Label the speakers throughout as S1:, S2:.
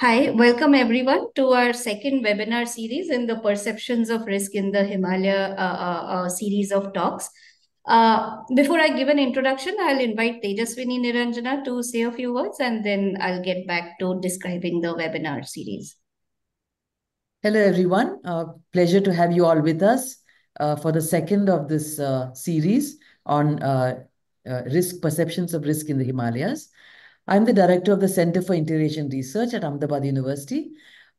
S1: Hi, welcome everyone to our second webinar series in the Perceptions of Risk in the Himalaya uh, uh, uh, series of talks. Uh, before I give an introduction, I'll invite Tejaswini Niranjana to say a few words and then I'll get back to describing the webinar series.
S2: Hello, everyone. Uh, pleasure to have you all with us uh, for the second of this series on risk perceptions of risk in the Himalayas. I'm the director of the Center for Inter-Asian Research at Ahmedabad University.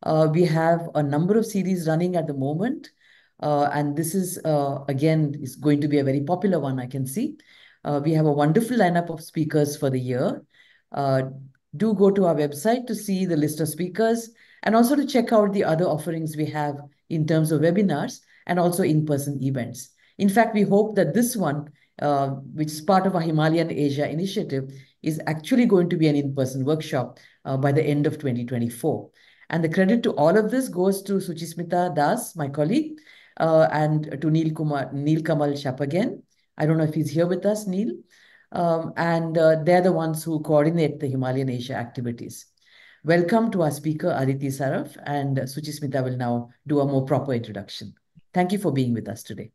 S2: Uh, we have a number of series running at the moment. Uh, and this is, uh, again, is going to be a very popular one, I can see. Uh, we have a wonderful lineup of speakers for the year. Uh, do go to our website to see the list of speakers and also to check out the other offerings we have in terms of webinars and also in-person events. In fact, we hope that this one, uh, which is part of our Himalayan Asia initiative, is actually going to be an in-person workshop uh, by the end of 2024. And the credit to all of this goes to Suchismita Das, my colleague, uh, and to Neil, Kumar, Neil Kamal Shapagen. I don't know if he's here with us, Neil. Um, and uh, they're the ones who coordinate the Himalayan Asia activities. Welcome to our speaker, Aditi Saraf, and Suchismita will now do a more proper introduction. Thank you for being with us today.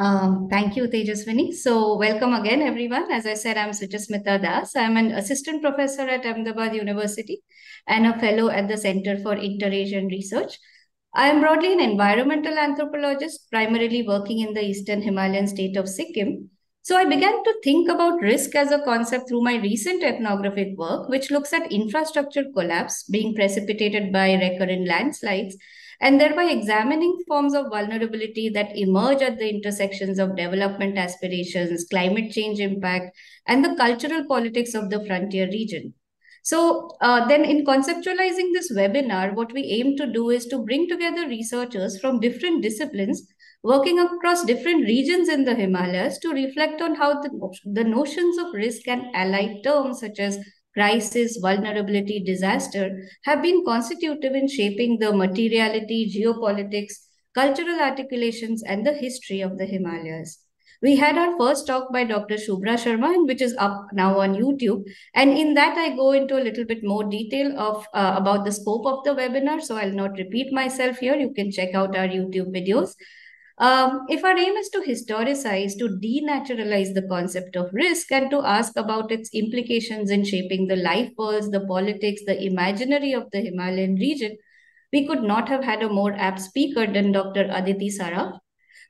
S1: Um, thank you, Tejaswini. So welcome again, everyone. As I said, I'm Suchismita Das. I'm an assistant professor at Ahmedabad University and a fellow at the Center for Inter-Asian Research. I am broadly an environmental anthropologist, primarily working in the eastern Himalayan state of Sikkim. So I began to think about risk as a concept through my recent ethnographic work, which looks at infrastructure collapse being precipitated by recurrent landslides and thereby examining forms of vulnerability that emerge at the intersections of development aspirations, climate change impact, and the cultural politics of the frontier region. So uh, then in conceptualizing this webinar, what we aim to do is to bring together researchers from different disciplines working across different regions in the Himalayas to reflect on how the, the notions of risk and allied terms such as crisis, vulnerability, disaster have been constitutive in shaping the materiality, geopolitics, cultural articulations, and the history of the Himalayas. We had our first talk by Dr. Shubhra Sharma, which is up now on YouTube. And in that, I go into a little bit more detail of uh, about the scope of the webinar. So I'll not repeat myself here. You can check out our YouTube videos. Um, if our aim is to historicize, to denaturalize the concept of risk, and to ask about its implications in shaping the life worlds, the politics, the imaginary of the Himalayan region, we could not have had a more apt speaker than Dr. Aditi Saraf.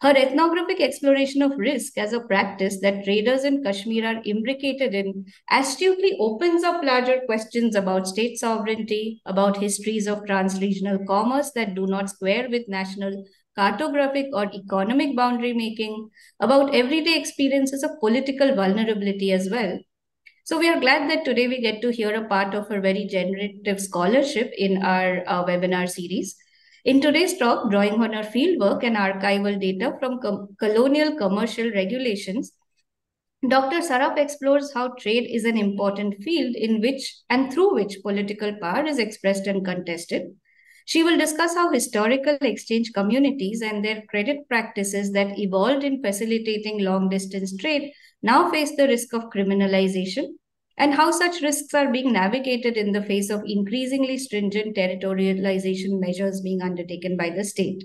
S1: Her ethnographic exploration of risk as a practice that traders in Kashmir are imbricated in astutely opens up larger questions about state sovereignty, about histories of trans-regional commerce that do not square with national cartographic or economic boundary making, about everyday experiences of political vulnerability as well. So we are glad that today we get to hear a part of her very generative scholarship in our uh, webinar series. In today's talk, drawing on her fieldwork and archival data from com colonial commercial regulations, Dr. Saraf explores how trade is an important field in which and through which political power is expressed and contested, she will discuss how historical exchange communities and their credit practices that evolved in facilitating long distance trade now face the risk of criminalization and how such risks are being navigated in the face of increasingly stringent territorialization measures being undertaken by the state.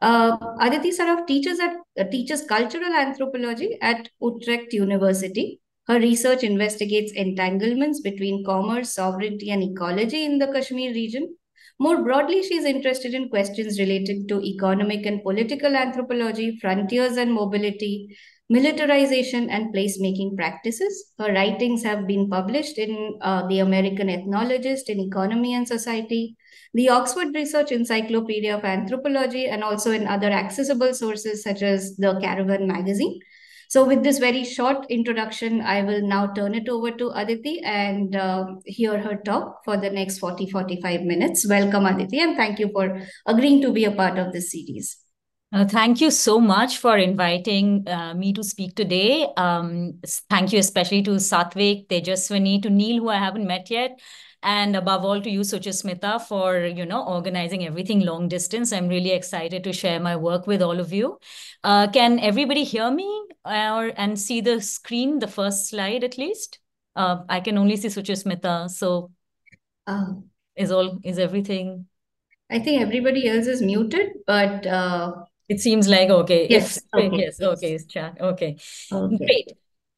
S1: Uh, Aditi Saraf teaches at uh, teaches cultural anthropology at Utrecht University. Her research investigates entanglements between commerce, sovereignty, and ecology in the Kashmir region, more broadly, she is interested in questions related to economic and political anthropology, frontiers and mobility, militarization, and placemaking practices. Her writings have been published in uh, The American Ethnologist in Economy and Society, the Oxford Research Encyclopedia of Anthropology, and also in other accessible sources such as the Caravan magazine. So with this very short introduction, I will now turn it over to Aditi and uh, hear her talk for the next 40, 45 minutes. Welcome, Aditi, and thank you for agreeing to be a part of this series.
S3: Uh, thank you so much for inviting uh, me to speak today. Um, thank you especially to Satvik, Tejaswini, to Neil, who I haven't met yet, and above all to you, Suchismita, for you know organizing everything long distance. I'm really excited to share my work with all of you. Uh, can everybody hear me or and see the screen, the first slide at least? Uh, I can only see Suchismita, so.
S1: Um,
S3: Is all is everything?
S1: I think everybody else is muted, but uh,
S3: it seems like okay.
S1: Yes.
S3: If,
S1: okay.
S3: Yes. Okay. Chat. Okay.
S1: okay.
S3: Great.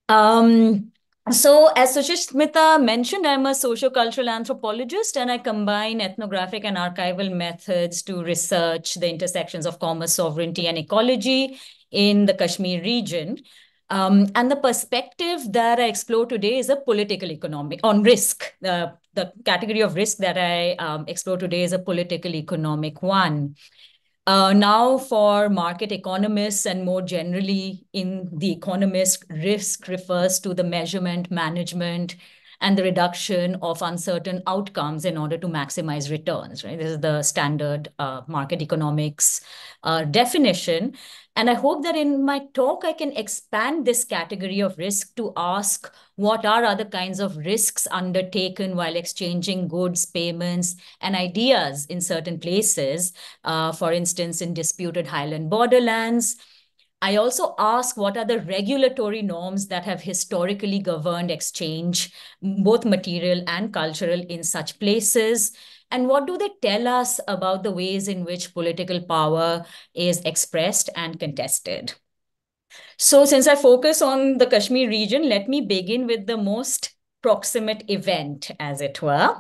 S3: Um, so, as Suchismita mentioned, I'm a sociocultural anthropologist and I combine ethnographic and archival methods to research the intersections of commerce, sovereignty, and ecology in the Kashmir region. Um, and the perspective that I explore today is a political economic on risk. The, the category of risk that I um, explore today is a political economic one. Uh, now, for market economists and more generally in the economist, risk refers to the measurement, management, and the reduction of uncertain outcomes in order to maximize returns, right? This is the standard uh, market economics uh, definition. And I hope that in my talk, I can expand this category of risk to ask what are other kinds of risks undertaken while exchanging goods, payments, and ideas in certain places, uh, for instance, in disputed highland borderlands, I also ask what are the regulatory norms that have historically governed exchange, both material and cultural, in such places? And what do they tell us about the ways in which political power is expressed and contested? So, since I focus on the Kashmir region, let me begin with the most proximate event, as it were.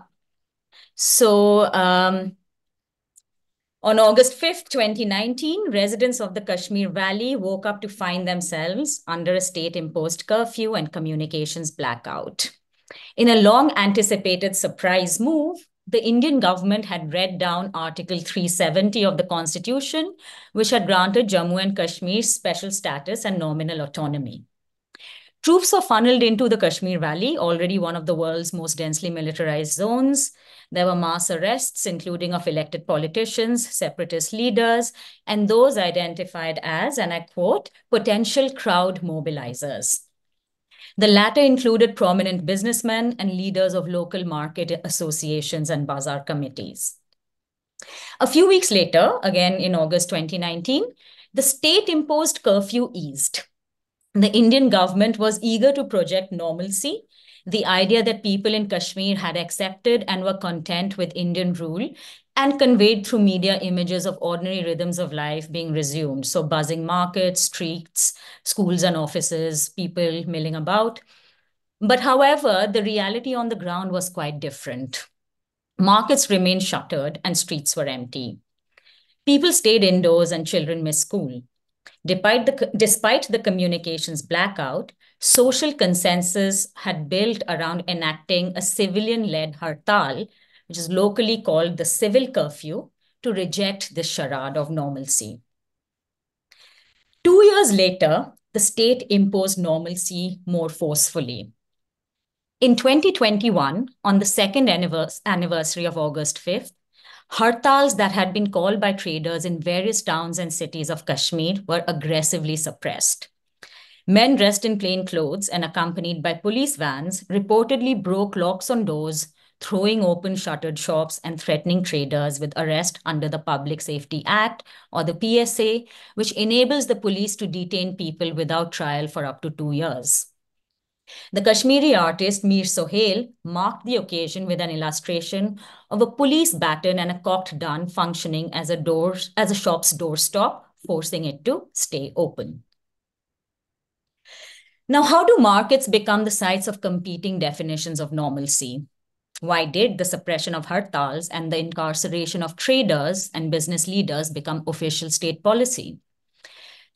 S3: So, um, on August 5th, 2019, residents of the Kashmir Valley woke up to find themselves under a state imposed curfew and communications blackout. In a long anticipated surprise move, the Indian government had read down Article 370 of the Constitution, which had granted Jammu and Kashmir special status and nominal autonomy. Troops were funneled into the Kashmir Valley, already one of the world's most densely militarized zones. There were mass arrests, including of elected politicians, separatist leaders, and those identified as, and I quote, potential crowd mobilizers. The latter included prominent businessmen and leaders of local market associations and bazaar committees. A few weeks later, again in August 2019, the state imposed curfew eased the Indian government was eager to project normalcy, the idea that people in Kashmir had accepted and were content with Indian rule and conveyed through media images of ordinary rhythms of life being resumed. So buzzing markets, streets, schools and offices, people milling about. But however, the reality on the ground was quite different. Markets remained shuttered and streets were empty. People stayed indoors and children missed school. Despite the, despite the communications blackout, social consensus had built around enacting a civilian-led hartal, which is locally called the civil curfew, to reject this charade of normalcy. Two years later, the state imposed normalcy more forcefully. In 2021, on the second anniversary of August 5th, Hartals that had been called by traders in various towns and cities of Kashmir were aggressively suppressed. Men dressed in plain clothes and accompanied by police vans reportedly broke locks on doors, throwing open shuttered shops and threatening traders with arrest under the Public Safety Act or the PSA, which enables the police to detain people without trial for up to two years. The Kashmiri artist Mir Sohail marked the occasion with an illustration of a police baton and a cocked gun functioning as a door as a shop's doorstop, forcing it to stay open. Now, how do markets become the sites of competing definitions of normalcy? Why did the suppression of hartals and the incarceration of traders and business leaders become official state policy?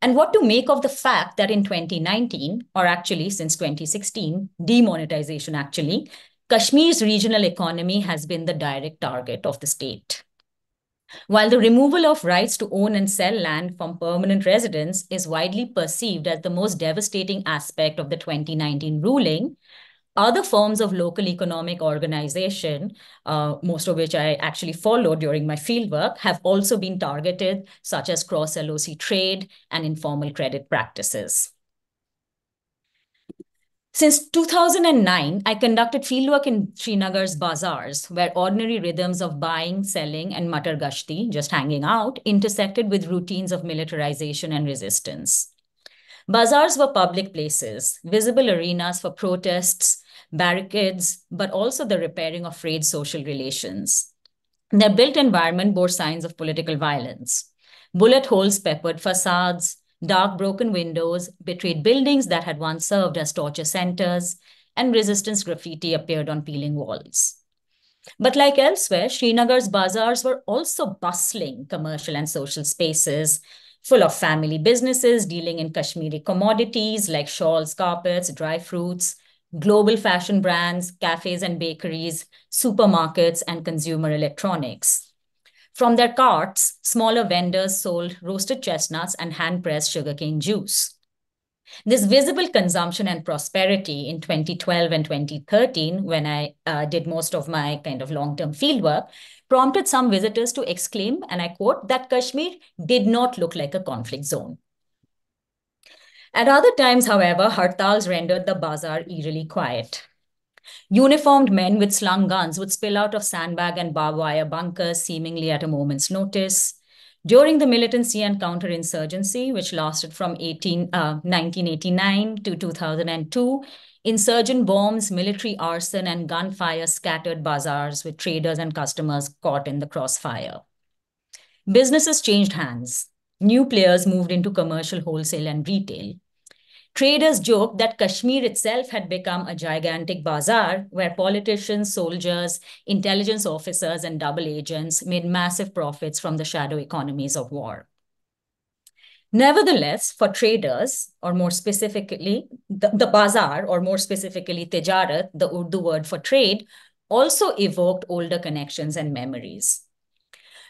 S3: And what to make of the fact that in 2019, or actually since 2016, demonetization actually, Kashmir's regional economy has been the direct target of the state. While the removal of rights to own and sell land from permanent residents is widely perceived as the most devastating aspect of the 2019 ruling, other forms of local economic organization, uh, most of which I actually followed during my fieldwork, have also been targeted, such as cross-LOC trade and informal credit practices. Since 2009, I conducted fieldwork in Srinagar's bazaars, where ordinary rhythms of buying, selling, and matar gashti, just hanging out, intersected with routines of militarization and resistance. Bazaars were public places, visible arenas for protests, barricades, but also the repairing of frayed social relations. Their built environment bore signs of political violence. Bullet holes peppered facades, dark broken windows betrayed buildings that had once served as torture centers, and resistance graffiti appeared on peeling walls. But like elsewhere, Srinagar's bazaars were also bustling commercial and social spaces, full of family businesses dealing in Kashmiri commodities like shawls, carpets, dry fruits, global fashion brands, cafes and bakeries, supermarkets, and consumer electronics. From their carts, smaller vendors sold roasted chestnuts and hand-pressed sugarcane juice. This visible consumption and prosperity in 2012 and 2013, when I uh, did most of my kind of long-term fieldwork, prompted some visitors to exclaim, and I quote, that Kashmir did not look like a conflict zone. At other times, however, hartals rendered the bazaar eerily quiet. Uniformed men with slung guns would spill out of sandbag and barbed wire bunkers, seemingly at a moment's notice. During the militancy and counterinsurgency, which lasted from 18, uh, 1989 to 2002, insurgent bombs, military arson, and gunfire scattered bazaars with traders and customers caught in the crossfire. Businesses changed hands. New players moved into commercial wholesale and retail. Traders joked that Kashmir itself had become a gigantic bazaar where politicians, soldiers, intelligence officers, and double agents made massive profits from the shadow economies of war. Nevertheless, for traders, or more specifically, the, the bazaar, or more specifically, tijarat, the Urdu word for trade, also evoked older connections and memories.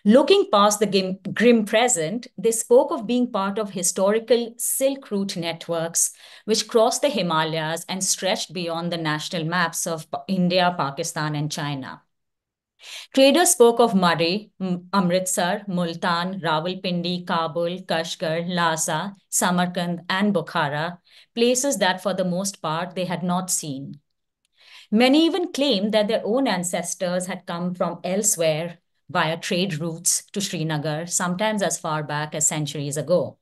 S3: Looking past the grim present, they spoke of being part of historical Silk Route networks, which crossed the Himalayas and stretched beyond the national maps of India, Pakistan, and China. Traders spoke of Murree, Amritsar, Multan, Rawalpindi, Kabul, Kashgar, Lhasa, Samarkand, and Bukhara, places that for the most part they had not seen. Many even claimed that their own ancestors had come from elsewhere via trade routes to Srinagar, sometimes as far back as centuries ago.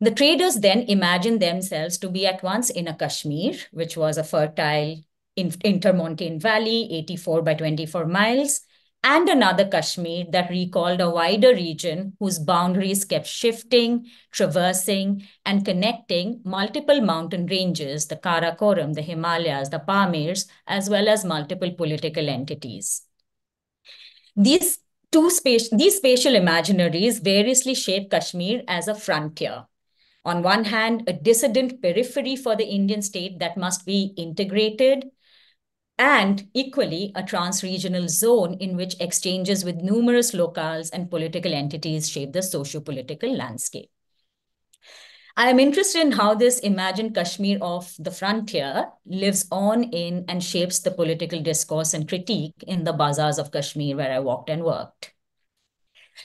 S3: The traders then imagined themselves to be at once in a Kashmir, which was a fertile intermontane valley, 84 by 24 miles, and another Kashmir that recalled a wider region whose boundaries kept shifting, traversing, and connecting multiple mountain ranges, the Karakoram, the Himalayas, the Pamirs, as well as multiple political entities. These two space, these spatial imaginaries variously shape Kashmir as a frontier. On one hand, a dissident periphery for the Indian state that must be integrated, and equally a trans-regional zone in which exchanges with numerous locales and political entities shape the socio-political landscape. I am interested in how this imagined Kashmir of the frontier lives on in and shapes the political discourse and critique in the bazaars of Kashmir where I walked and worked.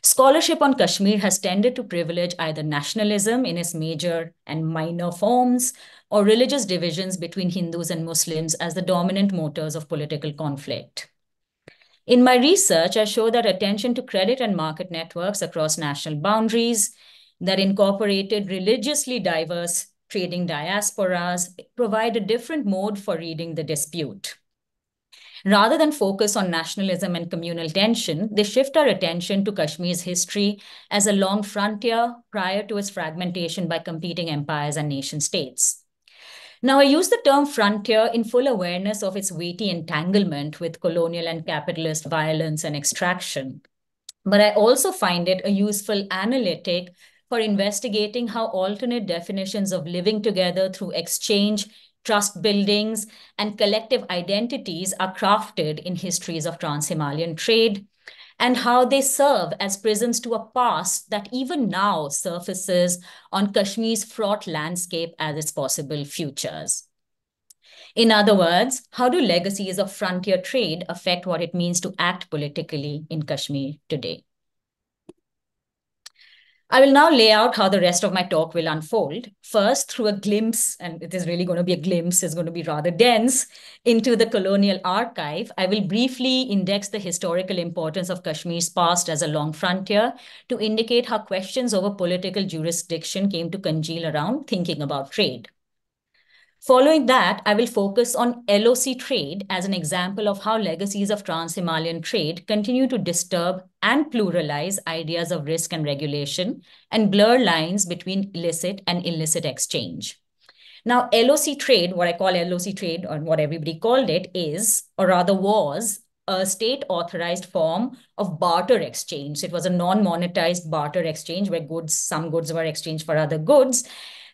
S3: Scholarship on Kashmir has tended to privilege either nationalism in its major and minor forms or religious divisions between Hindus and Muslims as the dominant motors of political conflict. In my research, I show that attention to credit and market networks across national boundaries that incorporated religiously diverse trading diasporas provide a different mode for reading the dispute. Rather than focus on nationalism and communal tension, they shift our attention to Kashmir's history as a long frontier prior to its fragmentation by competing empires and nation states. Now, I use the term frontier in full awareness of its weighty entanglement with colonial and capitalist violence and extraction. But I also find it a useful analytic for investigating how alternate definitions of living together through exchange, trust buildings, and collective identities are crafted in histories of trans-Himalayan trade, and how they serve as prisms to a past that even now surfaces on Kashmir's fraught landscape as its possible futures. In other words, how do legacies of frontier trade affect what it means to act politically in Kashmir today? I will now lay out how the rest of my talk will unfold. First, through a glimpse, and it is really going to be a glimpse, it's going to be rather dense, into the colonial archive. I will briefly index the historical importance of Kashmir's past as a long frontier to indicate how questions over political jurisdiction came to congeal around thinking about trade. Following that, I will focus on LOC trade as an example of how legacies of trans-Himalayan trade continue to disturb and pluralize ideas of risk and regulation and blur lines between illicit and illicit exchange. Now, LOC trade, what I call LOC trade, or what everybody called it, is, or rather was, a state authorized form of barter exchange. It was a non monetized barter exchange where goods, some goods were exchanged for other goods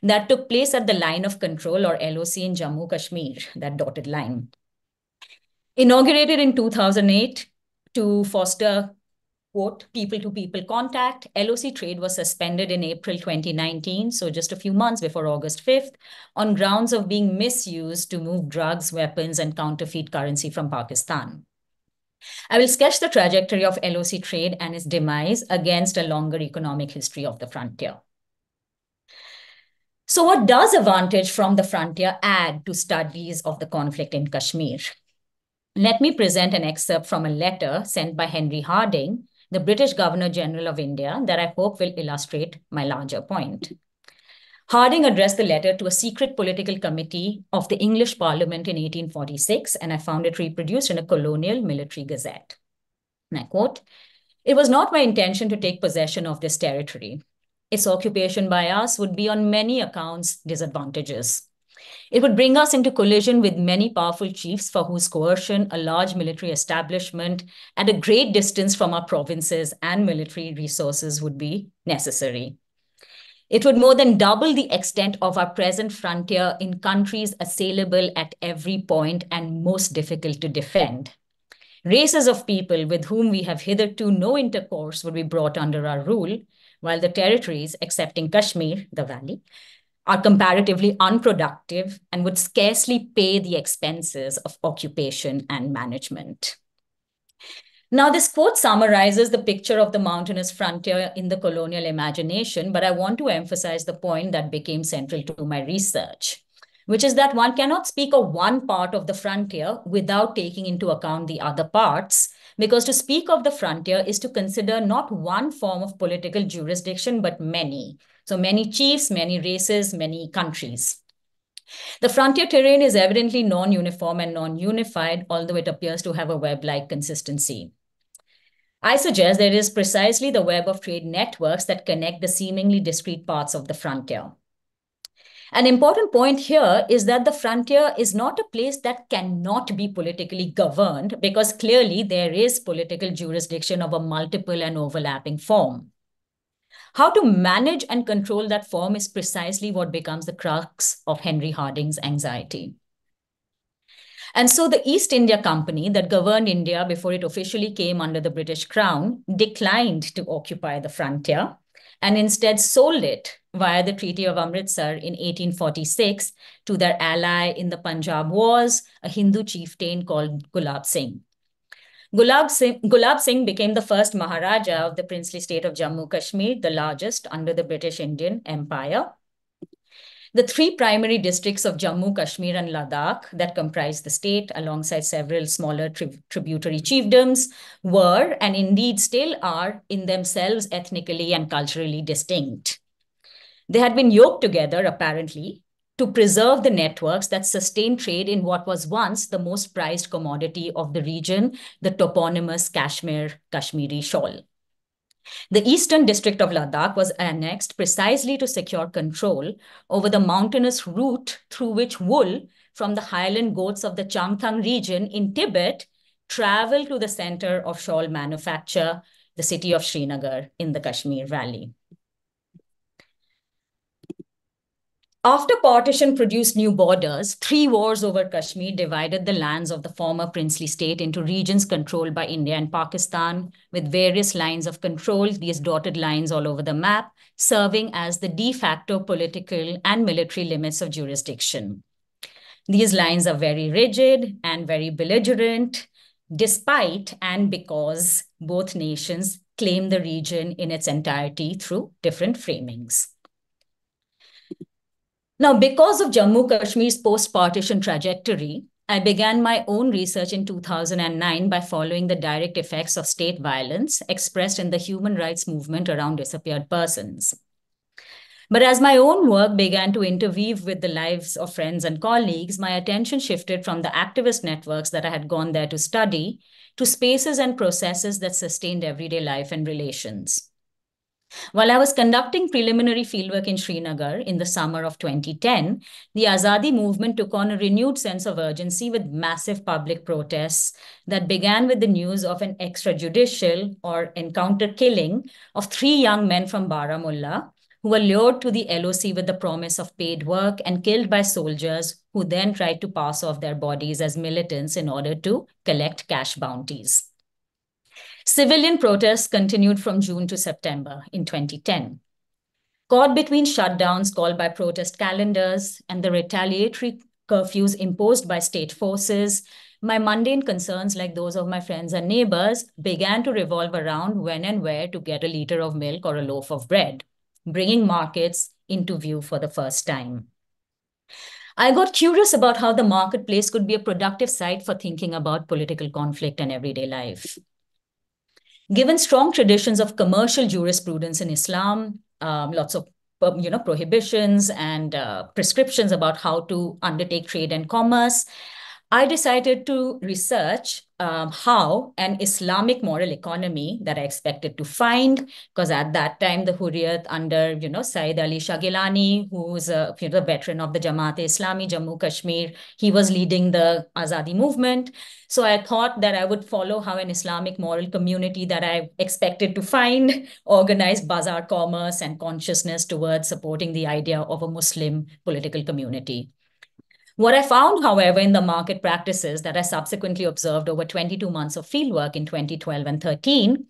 S3: that took place at the line of control or LOC in Jammu Kashmir, that dotted line. Inaugurated in 2008 to foster quote, people to people contact. LOC trade was suspended in April 2019, so just a few months before August 5th, on grounds of being misused to move drugs, weapons, and counterfeit currency from Pakistan. I will sketch the trajectory of LOC trade and its demise against a longer economic history of the frontier. So what does a vantage from the frontier add to studies of the conflict in Kashmir? Let me present an excerpt from a letter sent by Henry Hardinge, the British Governor General of India, that I hope will illustrate my larger point. Hardinge addressed the letter to a secret political committee of the English Parliament in 1846, and I found it reproduced in a colonial military gazette. And I quote, It was not my intention to take possession of this territory. Its occupation by us would be on many accounts disadvantageous. It would bring us into collision with many powerful chiefs for whose coercion a large military establishment at a great distance from our provinces and military resources would be necessary. It would more than double the extent of our present frontier in countries assailable at every point and most difficult to defend. Races of people with whom we have hitherto no intercourse would be brought under our rule, while the territories, excepting Kashmir, the valley, are comparatively unproductive and would scarcely pay the expenses of occupation and management. Now, this quote summarizes the picture of the mountainous frontier in the colonial imagination, but I want to emphasize the point that became central to my research, which is that one cannot speak of one part of the frontier without taking into account the other parts, because to speak of the frontier is to consider not one form of political jurisdiction, but many. So many chiefs, many races, many countries. The frontier terrain is evidently non-uniform and non-unified, although it appears to have a web-like consistency. I suggest there is precisely the web of trade networks that connect the seemingly discrete parts of the frontier. An important point here is that the frontier is not a place that cannot be politically governed because clearly there is political jurisdiction of a multiple and overlapping form. How to manage and control that form is precisely what becomes the crux of Henry Hardinge's anxiety. And so the East India Company that governed India before it officially came under the British Crown declined to occupy the frontier and instead sold it via the Treaty of Amritsar in 1846 to their ally in the Punjab Wars, a Hindu chieftain called Gulab Singh. Gulab Singh, Gulab Singh became the first Maharaja of the princely state of Jammu Kashmir, the largest under the British Indian Empire. The three primary districts of Jammu, Kashmir, and Ladakh that comprise the state, alongside several smaller tri tributary chiefdoms, were and indeed still are in themselves ethnically and culturally distinct. They had been yoked together, apparently, to preserve the networks that sustained trade in what was once the most prized commodity of the region, the toponymous Kashmir Kashmiri shawl. The eastern district of Ladakh was annexed precisely to secure control over the mountainous route through which wool from the highland goats of the Changthang region in Tibet traveled to the center of shawl manufacture, the city of Srinagar in the Kashmir Valley. After partition produced new borders, three wars over Kashmir divided the lands of the former princely state into regions controlled by India and Pakistan, with various lines of control, these dotted lines all over the map, serving as the de facto political and military limits of jurisdiction. These lines are very rigid and very belligerent, despite and because both nations claim the region in its entirety through different framings. Now, because of Jammu Kashmir's post-partition trajectory, I began my own research in 2009 by following the direct effects of state violence expressed in the human rights movement around disappeared persons. But as my own work began to interweave with the lives of friends and colleagues, my attention shifted from the activist networks that I had gone there to study to spaces and processes that sustained everyday life and relations. While I was conducting preliminary fieldwork in Srinagar in the summer of 2010, the Azadi movement took on a renewed sense of urgency with massive public protests that began with the news of an extrajudicial or encounter killing of three young men from Baramulla who were lured to the LOC with the promise of paid work and killed by soldiers who then tried to pass off their bodies as militants in order to collect cash bounties. Civilian protests continued from June to September in 2010. Caught between shutdowns called by protest calendars and the retaliatory curfews imposed by state forces, my mundane concerns, like those of my friends and neighbors, began to revolve around when and where to get a liter of milk or a loaf of bread bringing markets into view for the first time. I got curious about how the marketplace could be a productive site for thinking about political conflict and everyday life. Given strong traditions of commercial jurisprudence in Islam, um, lots of um, you know prohibitions and uh, prescriptions about how to undertake trade and commerce, I decided to research um, how an Islamic moral economy that I expected to find, because at that time the Hurriyat under you know Syed Ali Shah Geelani, who's a you know, veteran of the Jamaat-e-Islami Jammu Kashmir, he was leading the Azadi movement. So I thought that I would follow how an Islamic moral community that I expected to find organized bazaar commerce and consciousness towards supporting the idea of a Muslim political community. What I found, however, in the market practices that I subsequently observed over 22 months of fieldwork in 2012 and 13,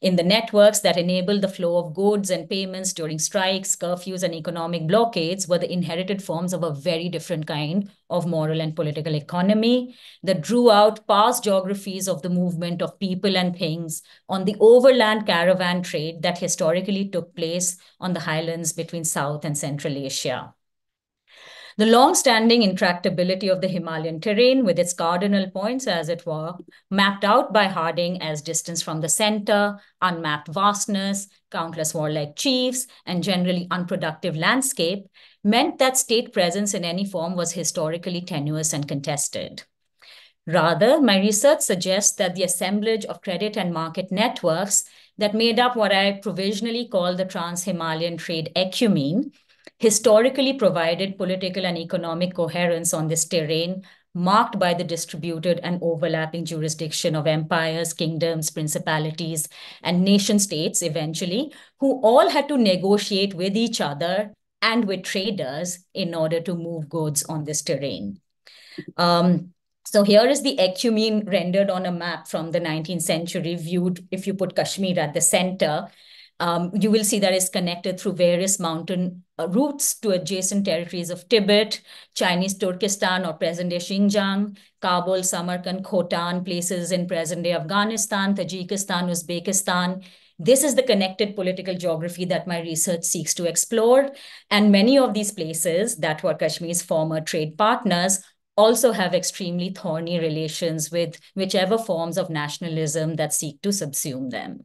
S3: in the networks that enabled the flow of goods and payments during strikes, curfews, and economic blockades were the inherited forms of a very different kind of moral and political economy that drew out past geographies of the movement of people and things on the overland caravan trade that historically took place on the highlands between South and Central Asia. The long-standing intractability of the Himalayan terrain with its cardinal points, as it were, mapped out by Hardinge as distance from the center, unmapped vastness, countless warlike chiefs, and generally unproductive landscape, meant that state presence in any form was historically tenuous and contested. Rather, my research suggests that the assemblage of credit and market networks that made up what I provisionally call the Trans-Himalayan Trade Ecumene historically provided political and economic coherence on this terrain, marked by the distributed and overlapping jurisdiction of empires, kingdoms, principalities, and nation states eventually, who all had to negotiate with each other and with traders in order to move goods on this terrain. Um, so here is the ecumene rendered on a map from the 19th century viewed if you put Kashmir at the center um, you will see that it's connected through various mountain uh, routes to adjacent territories of Tibet, Chinese Turkestan or present-day Xinjiang, Kabul, Samarkand, Khotan, places in present-day Afghanistan, Tajikistan, Uzbekistan. This is the connected political geography that my research seeks to explore. And many of these places that were Kashmir's former trade partners also have extremely thorny relations with whichever forms of nationalism that seek to subsume them.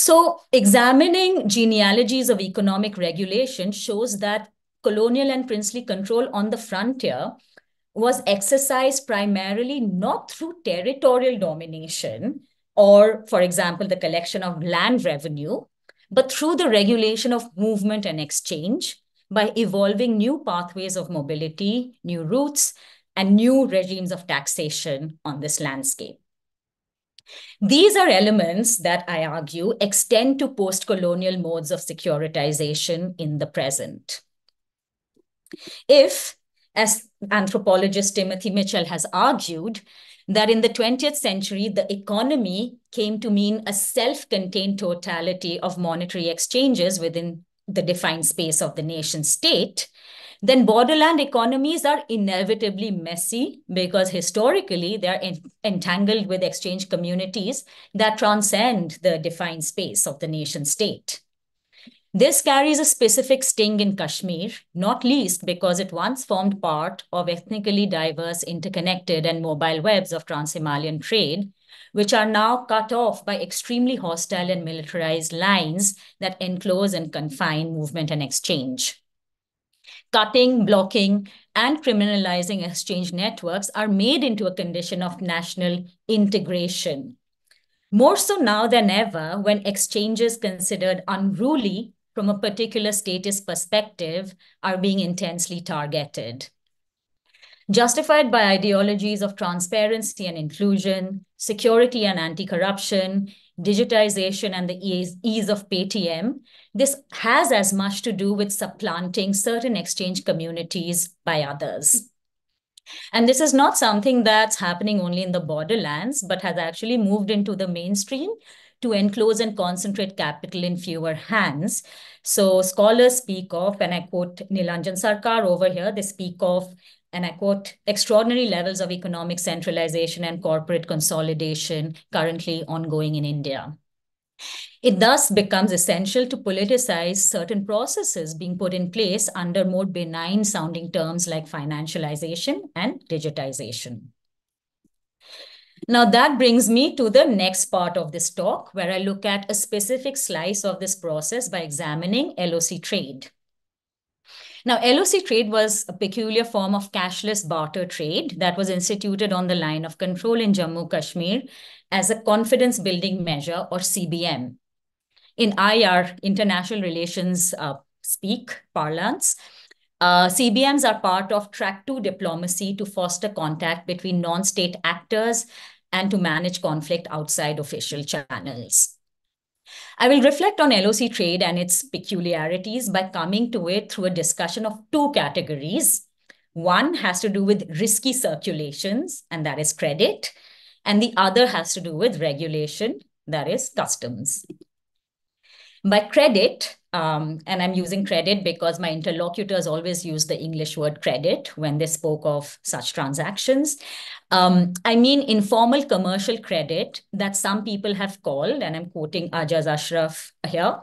S3: So examining genealogies of economic regulation shows that colonial and princely control on the frontier was exercised primarily not through territorial domination or, for example, the collection of land revenue, but through the regulation of movement and exchange by evolving new pathways of mobility, new routes, and new regimes of taxation on this landscape. These are elements that I argue extend to post-colonial modes of securitization in the present. If, as anthropologist Timothy Mitchell has argued, that in the 20th century, the economy came to mean a self-contained totality of monetary exchanges within the defined space of the nation state, then borderland economies are inevitably messy because historically they're entangled with exchange communities that transcend the defined space of the nation state. This carries a specific sting in Kashmir, not least because it once formed part of ethnically diverse, interconnected, and mobile webs of trans Himalayan trade, which are now cut off by extremely hostile and militarized lines that enclose and confine movement and exchange. Cutting, blocking, and criminalizing exchange networks are made into a condition of national integration. More so now than ever, when exchanges considered unruly from a particular status perspective are being intensely targeted justified by ideologies of transparency and inclusion, security and anti-corruption, digitization and the ease, ease of Paytm, this has as much to do with supplanting certain exchange communities by others. And this is not something that's happening only in the borderlands, but has actually moved into the mainstream to enclose and concentrate capital in fewer hands. So scholars speak of, and I quote Nilanjan Sarkar over here, they speak of and I quote, extraordinary levels of economic centralization and corporate consolidation currently ongoing in India. It hmm. thus becomes essential to politicize certain processes being put in place under more benign sounding terms like financialization and digitization. Now that brings me to the next part of this talk, where I look at a specific slice of this process by examining LOC trade. Now, LOC trade was a peculiar form of cashless barter trade that was instituted on the line of control in Jammu Kashmir as a confidence building measure or CBM. In IR, international relations uh, speak parlance, uh, CBMs are part of track two diplomacy to foster contact between non-state actors and to manage conflict outside official channels. I will reflect on LOC trade and its peculiarities by coming to it through a discussion of two categories. One has to do with risky circulations, and that is credit, and the other has to do with regulation, that is customs. By credit, um, and I'm using credit because my interlocutors always use the English word credit when they spoke of such transactions. Um, I mean informal commercial credit that some people have called, and I'm quoting Ajaz Ashraf here,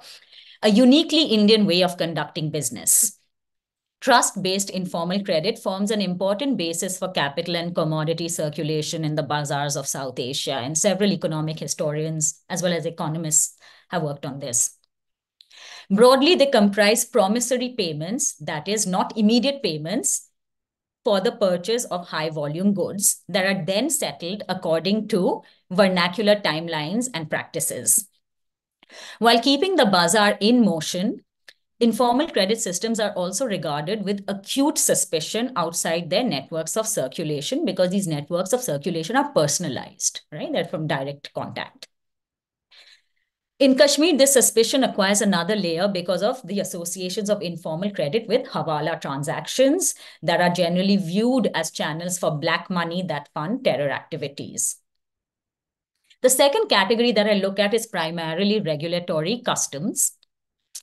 S3: a uniquely Indian way of conducting business. Trust-based informal credit forms an important basis for capital and commodity circulation in the bazaars of South Asia, and several economic historians, as well as economists, have worked on this. Broadly, they comprise promissory payments, that is, not immediate payments, for the purchase of high volume goods that are then settled according to vernacular timelines and practices. While keeping the bazaar in motion, informal credit systems are also regarded with acute suspicion outside their networks of circulation because these networks of circulation are personalized, right? They're from direct contact. In Kashmir, this suspicion acquires another layer because of the associations of informal credit with Hawala transactions that are generally viewed as channels for black money that fund terror activities. The second category that I look at is primarily regulatory customs.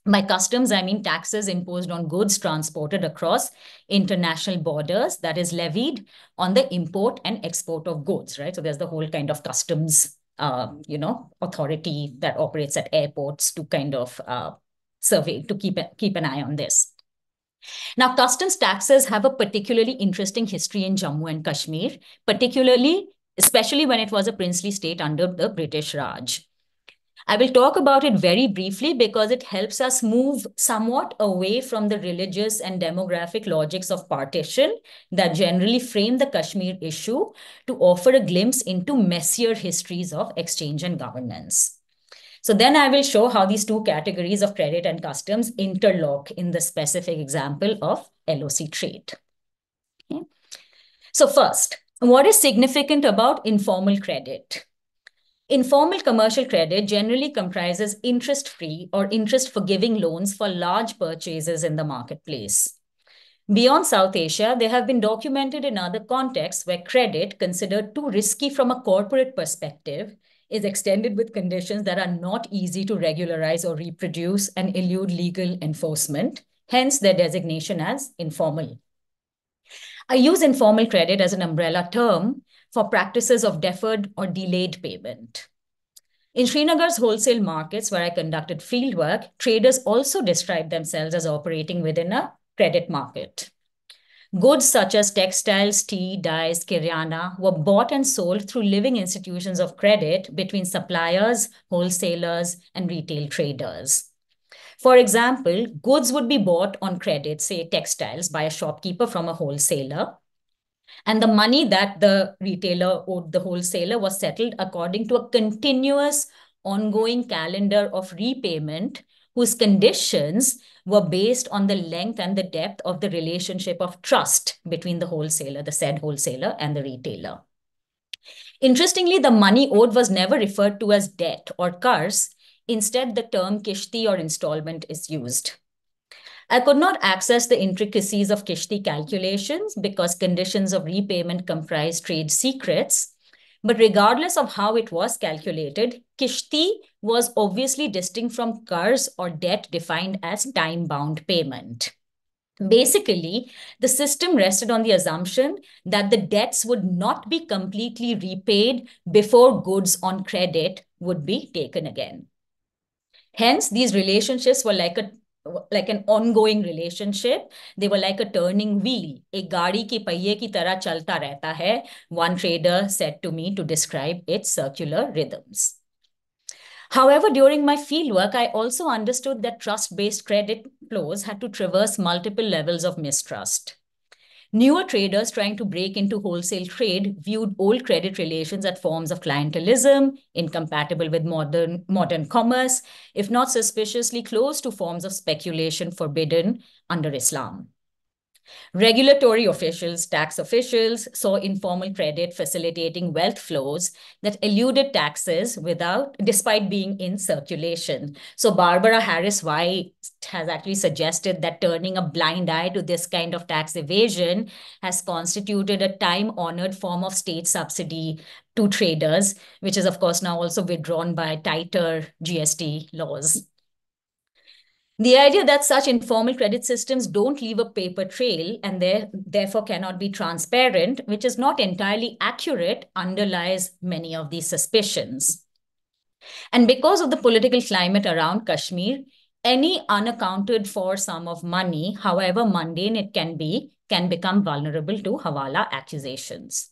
S3: By customs, I mean taxes imposed on goods transported across international borders that is levied on the import and export of goods, right? So there's the whole kind of customs um, you know, authority that operates at airports to kind of uh, survey, to keep, keep an eye on this. Now, customs taxes have a particularly interesting history in Jammu and Kashmir, particularly, especially when it was a princely state under the British Raj. I will talk about it very briefly because it helps us move somewhat away from the religious and demographic logics of partition that generally frame the Kashmir issue to offer a glimpse into messier histories of exchange and governance. So then I will show how these two categories of credit and customs interlock in the specific example of LOC trade. Okay. So first, what is significant about informal credit? Informal commercial credit generally comprises interest-free or interest-forgiving loans for large purchases in the marketplace. Beyond South Asia, they have been documented in other contexts where credit, considered too risky from a corporate perspective, is extended with conditions that are not easy to regularize or reproduce and elude legal enforcement, hence their designation as informal. I use informal credit as an umbrella term for practices of deferred or delayed payment. In Srinagar's wholesale markets, where I conducted fieldwork, traders also described themselves as operating within a credit market. Goods such as textiles, tea, dyes, kiryana were bought and sold through living institutions of credit between suppliers, wholesalers, and retail traders. For example, goods would be bought on credit, say textiles, by a shopkeeper from a wholesaler. And the money that the retailer owed the wholesaler was settled according to a continuous ongoing calendar of repayment whose conditions were based on the length and the depth of the relationship of trust between the wholesaler, the said wholesaler, and the retailer. Interestingly, the money owed was never referred to as debt or kars. Instead, the term kishti or installment is used. I could not access the intricacies of kishti calculations because conditions of repayment comprise trade secrets. But regardless of how it was calculated, kishti was obviously distinct from kars or debt defined as time-bound payment. Basically, the system rested on the assumption that the debts would not be completely repaid before goods on credit would be taken again. Hence, these relationships were like a like an ongoing relationship. They were like a turning wheel. एक गाड़ी के पहिए की तरह चलता रहता है. One trader said to me to describe its circular rhythms. However, during my fieldwork, I also understood that trust-based credit flows had to traverse multiple levels of mistrust. Newer traders trying to break into wholesale trade viewed old credit relations as forms of clientelism, incompatible with modern, modern commerce, if not suspiciously close to forms of speculation forbidden under Islam. Regulatory officials, tax officials saw informal credit facilitating wealth flows that eluded taxes without, despite being in circulation. So Barbara Harriss-White has actually suggested that turning a blind eye to this kind of tax evasion has constituted a time-honored form of state subsidy to traders, which is of course now also withdrawn by tighter GST laws. The idea that such informal credit systems don't leave a paper trail and therefore cannot be transparent, which is not entirely accurate, underlies many of these suspicions. And because of the political climate around Kashmir, any unaccounted for sum of money, however mundane it can be, can become vulnerable to hawala accusations.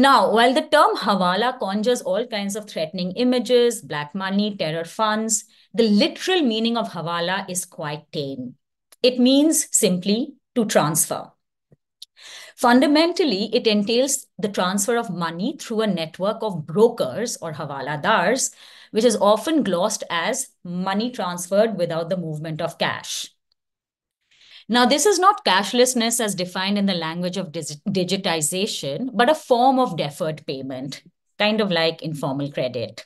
S3: Now, while the term hawala conjures all kinds of threatening images, black money, terror funds, the literal meaning of hawala is quite tame. It means simply to transfer. Fundamentally, it entails the transfer of money through a network of brokers or hawaladars, which is often glossed as money transferred without the movement of cash. Now, this is not cashlessness as defined in the language of digitization, but a form of deferred payment, kind of like informal credit.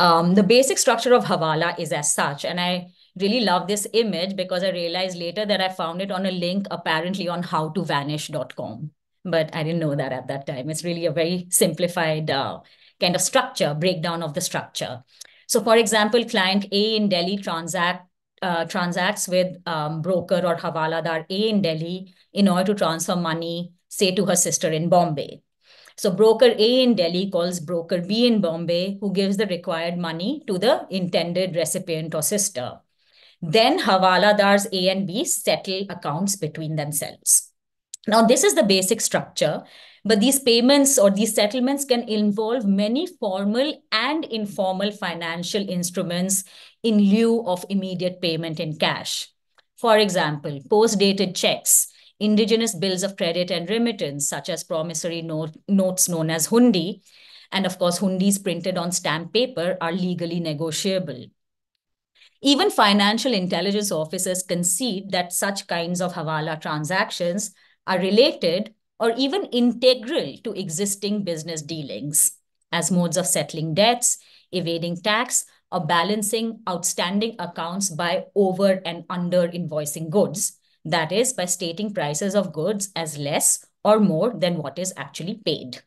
S3: Um, the basic structure of Hawala is as such. And I really love this image because I realized later that I found it on a link apparently on howtovanish.com. But I didn't know that at that time. It's really a very simplified uh, kind of structure, breakdown of the structure. So for example, client A in Delhi transact, uh, transacts with um, broker or Hawala A in Delhi in order to transfer money, say to her sister in Bombay. So broker A in Delhi calls broker B in Bombay, who gives the required money to the intended recipient or sister. Then Hawala dar's A and B settle accounts between themselves. Now, this is the basic structure, but these payments or these settlements can involve many formal and informal financial instruments in lieu of immediate payment in cash. For example, post-dated checks, indigenous bills of credit and remittance, such as promissory note, notes known as hundi, and of course, hundis printed on stamp paper are legally negotiable. Even financial intelligence officers concede that such kinds of hawala transactions are related or even integral to existing business dealings as modes of settling debts, evading tax, or balancing outstanding accounts by over and under invoicing goods, that is, by stating prices of goods as less or more than what is actually paid.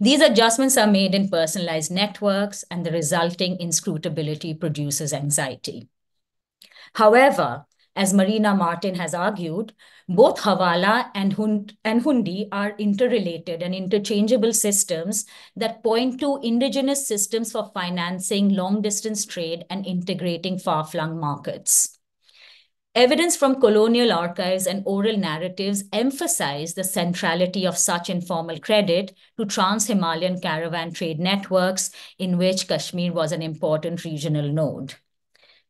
S3: These adjustments are made in personalized networks, and the resulting inscrutability produces anxiety. However, as Marina Martin has argued, both Hawala and, and Hundi are interrelated and interchangeable systems that point to indigenous systems for financing long-distance trade and integrating far-flung markets. Evidence from colonial archives and oral narratives emphasize the centrality of such informal credit to trans-Himalayan caravan trade networks in which Kashmir was an important regional node.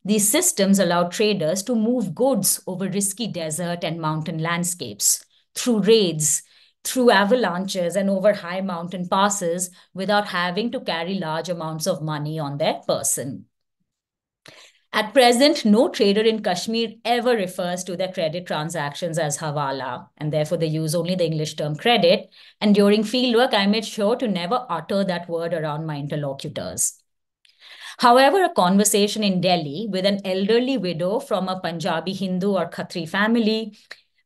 S3: These systems allow traders to move goods over risky desert and mountain landscapes through raids, through avalanches and over high mountain passes without having to carry large amounts of money on their person. At present, no trader in Kashmir ever refers to their credit transactions as hawala, and therefore they use only the English term credit. And during fieldwork, I made sure to never utter that word around my interlocutors. However, a conversation in Delhi with an elderly widow from a Punjabi Hindu or Khatri family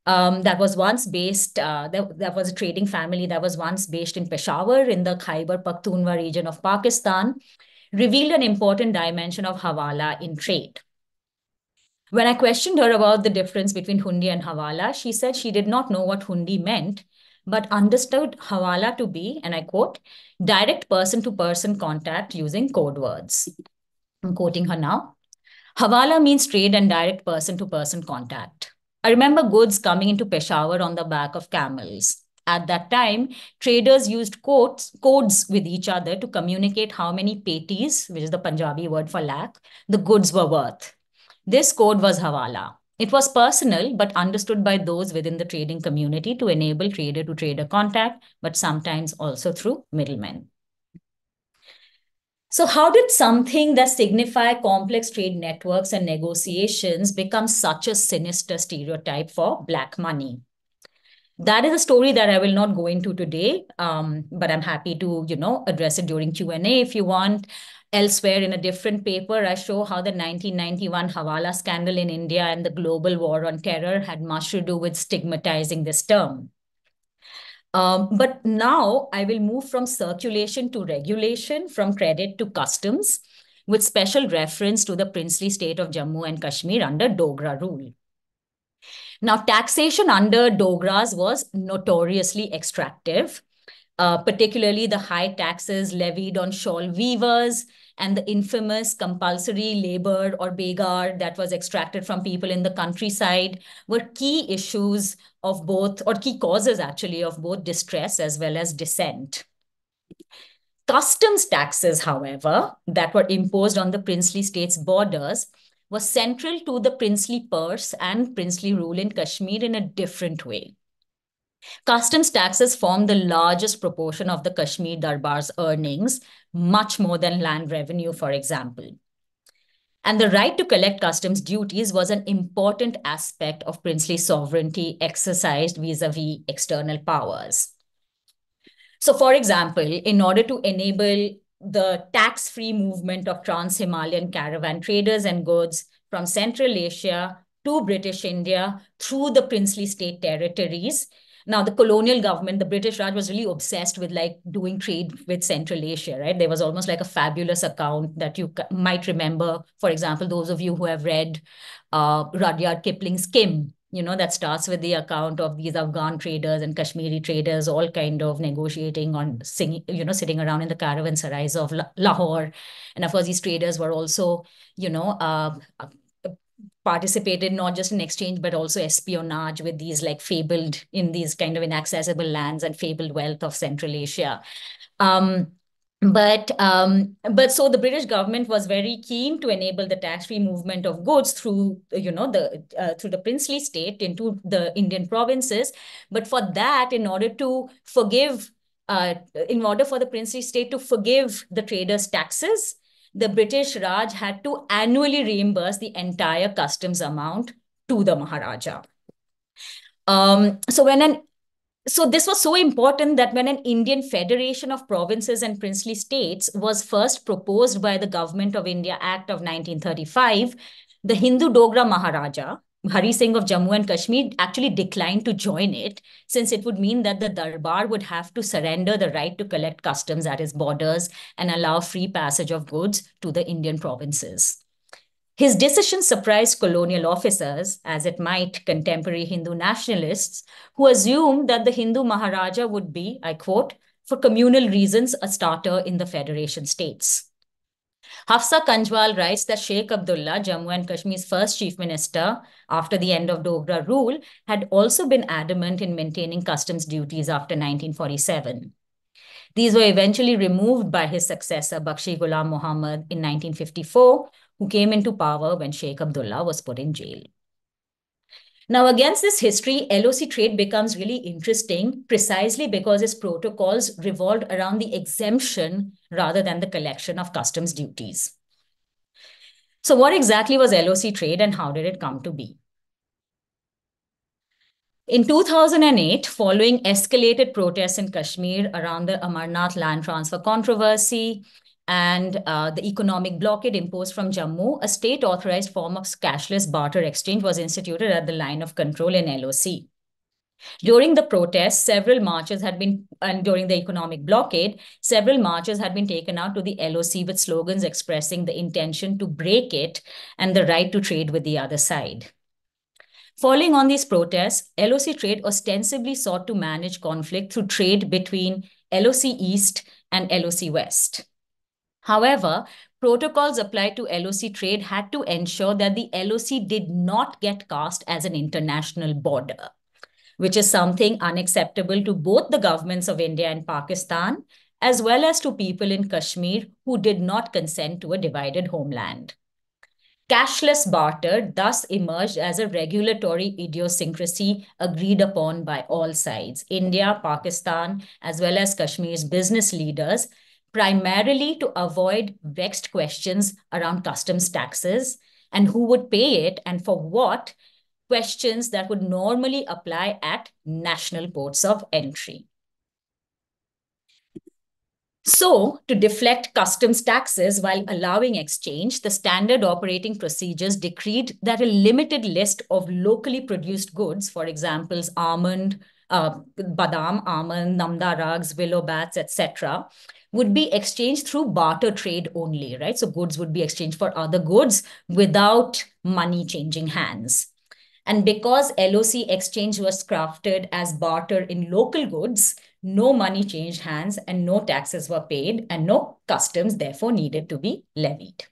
S3: um, that was once based, uh, that, that was a trading family that was once based in Peshawar in the Khyber Pakhtunkhwa region of Pakistan, revealed an important dimension of Hawala in trade. When I questioned her about the difference between Hundi and Hawala, she said she did not know what Hundi meant, but understood Hawala to be, and I quote, direct person-to-person contact using code words. I'm quoting her now. Hawala means trade and direct person-to-person contact. I remember goods coming into Peshawar on the back of camels. At that time, traders used codes, codes with each other to communicate how many petis, which is the Punjabi word for lakh, the goods were worth. This code was Hawala. It was personal, but understood by those within the trading community to enable trader to trader contact, but sometimes also through middlemen. So how did something that signify complex trade networks and negotiations become such a sinister stereotype for black money? that is a story that I will not go into today, um, but I'm happy to, you know, address it during Q&A if you want. Elsewhere in a different paper, I show how the 1991 Hawala scandal in India and the global war on terror had much to do with stigmatizing this term. Um, but now I will move from circulation to regulation, from credit to customs, with special reference to the princely state of Jammu and Kashmir under Dogra rule. Now, taxation under Dogras was notoriously extractive, uh, particularly the high taxes levied on shawl weavers and the infamous compulsory labor or begar that was extracted from people in the countryside were key issues of both, or key causes actually, of both distress as well as dissent. Customs taxes, however, that were imposed on the princely states' borders was central to the princely purse and princely rule in Kashmir in a different way. Customs taxes form the largest proportion of the Kashmir Darbar's earnings, much more than land revenue, for example. And the right to collect customs duties was an important aspect of princely sovereignty exercised vis-a-vis -vis external powers. So, for example, in order to enable the tax-free movement of trans-Himalayan caravan traders and goods from Central Asia to British India through the princely state territories. Now, the colonial government, the British Raj was really obsessed with like doing trade with Central Asia, right? There was almost like a fabulous account that you might remember. For example, those of you who have read uh, Rudyard Kipling's Kim, you know, that starts with the account of these Afghan traders and Kashmiri traders all kind of negotiating on singing, you know, sitting around in the caravansarais of Lahore. And of course, these traders were also, you know, uh, participated not just in exchange, but also espionage with these like fabled, in these kind of inaccessible lands and fabled wealth of Central Asia. Um, but um, but so the British government was very keen to enable the tax-free movement of goods through you know the uh, through the princely state into the Indian provinces. But for that, in order to forgive, uh, in order for the princely state to forgive the traders' taxes, the British Raj had to annually reimburse the entire customs amount to the Maharaja. Um, so when an so this was so important that when an Indian Federation of Provinces and Princely States was first proposed by the Government of India Act of 1935, the Hindu Dogra Maharaja, Hari Singh of Jammu and Kashmir actually declined to join it since it would mean that the Darbar would have to surrender the right to collect customs at its borders and allow free passage of goods to the Indian provinces. His decision surprised colonial officers, as it might contemporary Hindu nationalists, who assumed that the Hindu Maharaja would be, I quote, for communal reasons, a starter in the federation states. Hafsa Kanjwal writes that Sheikh Abdullah, Jammu and Kashmir's first chief minister after the end of Dogra rule, had also been adamant in maintaining customs duties after 1947. These were eventually removed by his successor, Bakshi Ghulam Muhammad, in 1954, who came into power when Sheikh Abdullah was put in jail. Now, against this history, LOC trade becomes really interesting precisely because its protocols revolved around the exemption rather than the collection of customs duties. So what exactly was LOC trade and how did it come to be? In 2008, following escalated protests in Kashmir around the Amarnath land transfer controversy, and uh, the economic blockade imposed from Jammu, a state-authorized form of cashless barter exchange was instituted at the line of control in LOC. During the protests, several marches had been, and during the economic blockade, several marches had been taken out to the LOC with slogans expressing the intention to break it and the right to trade with the other side. Following on these protests, LOC trade ostensibly sought to manage conflict through trade between LOC East and LOC West. However, protocols applied to LOC trade had to ensure that the LOC did not get cast as an international border, which is something unacceptable to both the governments of India and Pakistan, as well as to people in Kashmir who did not consent to a divided homeland. Cashless barter thus emerged as a regulatory idiosyncrasy agreed upon by all sides, India, Pakistan, as well as Kashmir's business leaders, primarily to avoid vexed questions around customs taxes and who would pay it and for what, questions that would normally apply at national ports of entry. So, to deflect customs taxes while allowing exchange, the standard operating procedures decreed that a limited list of locally produced goods, for example, almond, uh, badam, almond, namda rugs, willow bats, etc., would be exchanged through barter trade only, right? So goods would be exchanged for other goods without money changing hands. And because LOC exchange was crafted as barter in local goods, no money changed hands and no taxes were paid and no customs therefore needed to be levied.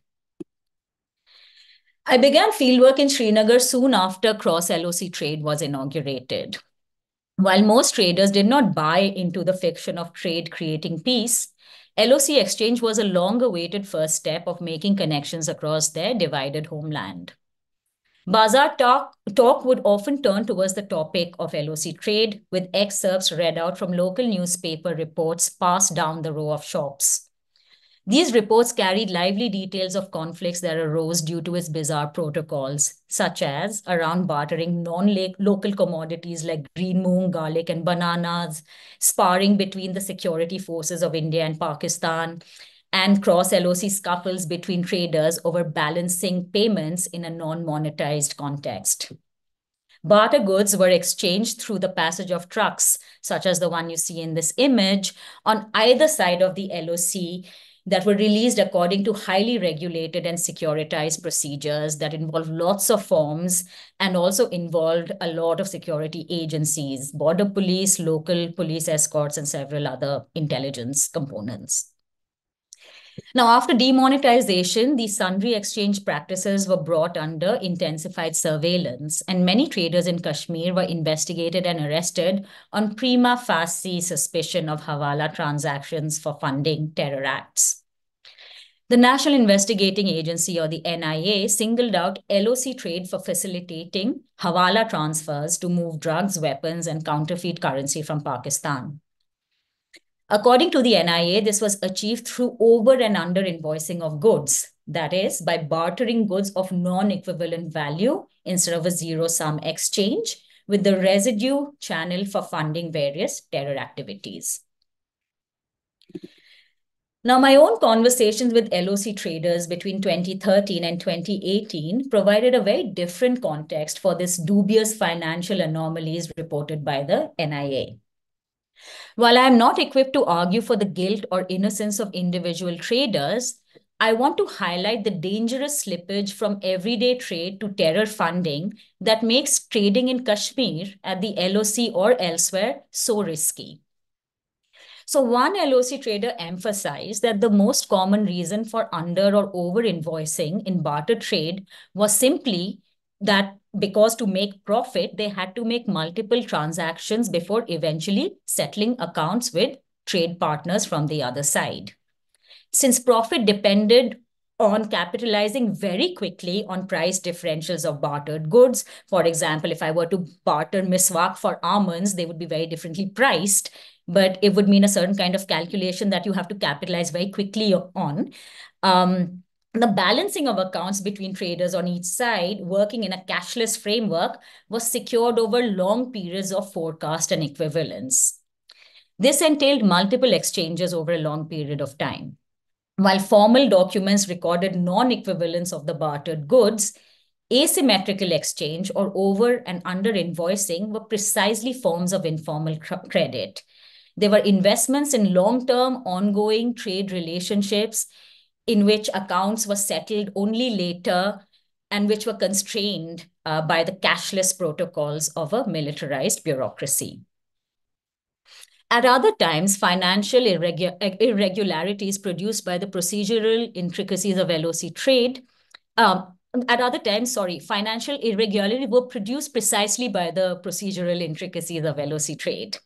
S3: I began fieldwork in Srinagar soon after cross LOC trade was inaugurated. While most traders did not buy into the fiction of trade creating peace, LOC exchange was a long-awaited first step of making connections across their divided homeland. Bazaar talk, talk would often turn towards the topic of LOC trade, with excerpts read out from local newspaper reports passed down the row of shops. These reports carried lively details of conflicts that arose due to its bizarre protocols, such as around bartering non-local commodities like green moong, garlic, and bananas, sparring between the security forces of India and Pakistan, and cross-LOC scuffles between traders over balancing payments in a non-monetized context. Barter goods were exchanged through the passage of trucks, such as the one you see in this image, on either side of the LOC, that were released according to highly regulated and securitized procedures that involved lots of forms and also involved a lot of security agencies, border police, local police escorts, and several other intelligence components. Now, after demonetization, these sundry exchange practices were brought under intensified surveillance, and many traders in Kashmir were investigated and arrested on prima facie suspicion of Hawala transactions for funding terror acts. The National Investigating Agency, or the NIA, singled out LOC trade for facilitating Hawala transfers to move drugs, weapons, and counterfeit currency from Pakistan. According to the NIA, this was achieved through over and under invoicing of goods. That is, by bartering goods of non-equivalent value instead of a zero-sum exchange with the residue channel for funding various terror activities. Now, my own conversations with LOC traders between 2013 and 2018 provided a very different context for this dubious financial anomalies reported by the NIA. While I am not equipped to argue for the guilt or innocence of individual traders, I want to highlight the dangerous slippage from everyday trade to terror funding that makes trading in Kashmir at the LOC or elsewhere so risky. So one LOC trader emphasized that the most common reason for under or over invoicing in barter trade was simply that because to make profit, they had to make multiple transactions before eventually settling accounts with trade partners from the other side. Since profit depended on capitalizing very quickly on price differentials of bartered goods. For example, if I were to barter miswak for almonds, they would be very differently priced but it would mean a certain kind of calculation that you have to capitalize very quickly on. Um, the balancing of accounts between traders on each side working in a cashless framework was secured over long periods of forecast and equivalence. This entailed multiple exchanges over a long period of time. While formal documents recorded non-equivalence of the bartered goods, asymmetrical exchange or over and under invoicing were precisely forms of informal credit. There were investments in long-term ongoing trade relationships in which accounts were settled only later and which were constrained uh, by the cashless protocols of a militarized bureaucracy. At other times, financial irregu irregularities produced by the procedural intricacies of LOC trade, um, at other times, sorry, financial irregularities were produced precisely by the procedural intricacies of LOC trade.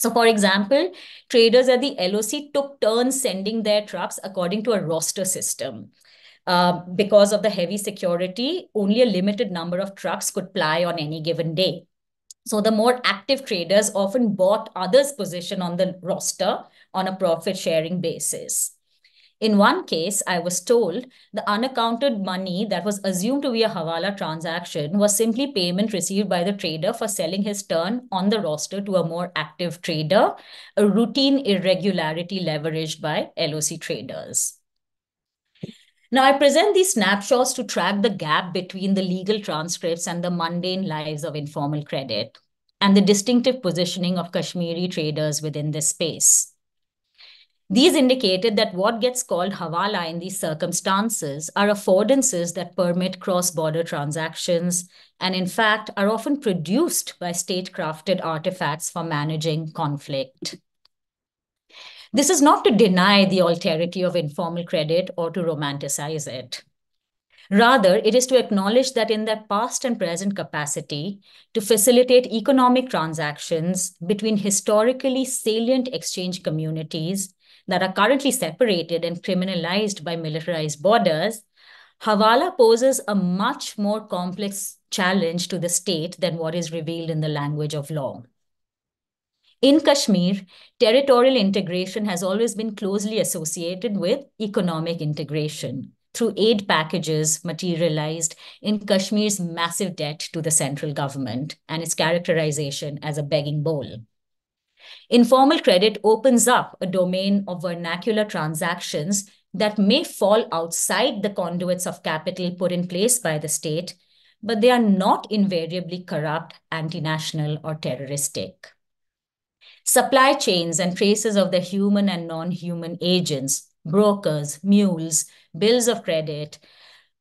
S3: So for example, traders at the LOC took turns sending their trucks according to a roster system. Uh, because of the heavy security, only a limited number of trucks could ply on any given day. So the more active traders often bought others' position on the roster on a profit sharing basis. In one case, I was told the unaccounted money that was assumed to be a Hawala transaction was simply payment received by the trader for selling his turn on the roster to a more active trader, a routine irregularity leveraged by LOC traders. Now, I present these snapshots to track the gap between the legal transcripts and the mundane lives of informal credit and the distinctive positioning of Kashmiri traders within this space. These indicated that what gets called hawala in these circumstances are affordances that permit cross-border transactions and in fact are often produced by state-crafted artifacts for managing conflict. This is not to deny the alterity of informal credit or to romanticize it. Rather, it is to acknowledge that in their past and present capacity to facilitate economic transactions between historically salient exchange communities that are currently separated and criminalized by militarized borders, Hawala poses a much more complex challenge to the state than what is revealed in the language of law. In Kashmir, territorial integration has always been closely associated with economic integration through aid packages materialized in Kashmir's massive debt to the central government and its characterization as a begging bowl. Informal credit opens up a domain of vernacular transactions that may fall outside the conduits of capital put in place by the state, but they are not invariably corrupt, anti-national, or terroristic. Supply chains and traces of the human and non-human agents, brokers, mules, bills of credit,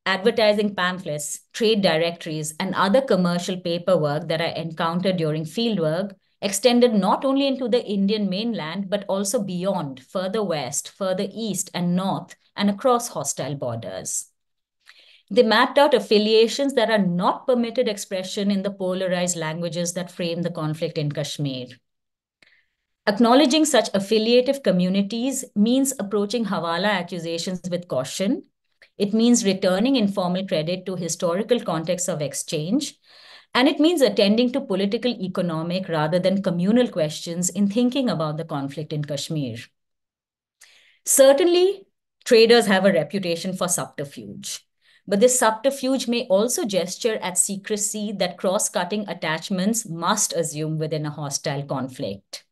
S3: advertising pamphlets, trade directories, and other commercial paperwork that I encountered during fieldwork extended not only into the Indian mainland, but also beyond, further west, further east and north, and across hostile borders. They mapped out affiliations that are not permitted expression in the polarized languages that frame the conflict in Kashmir. Acknowledging such affiliative communities means approaching Hawala accusations with caution. It means returning informal credit to historical contexts of exchange and it means attending to political, economic, rather than communal questions in thinking about the conflict in Kashmir. Certainly, traders have a reputation for subterfuge. But this subterfuge may also gesture at secrecy that cross-cutting attachments must assume within a hostile conflict.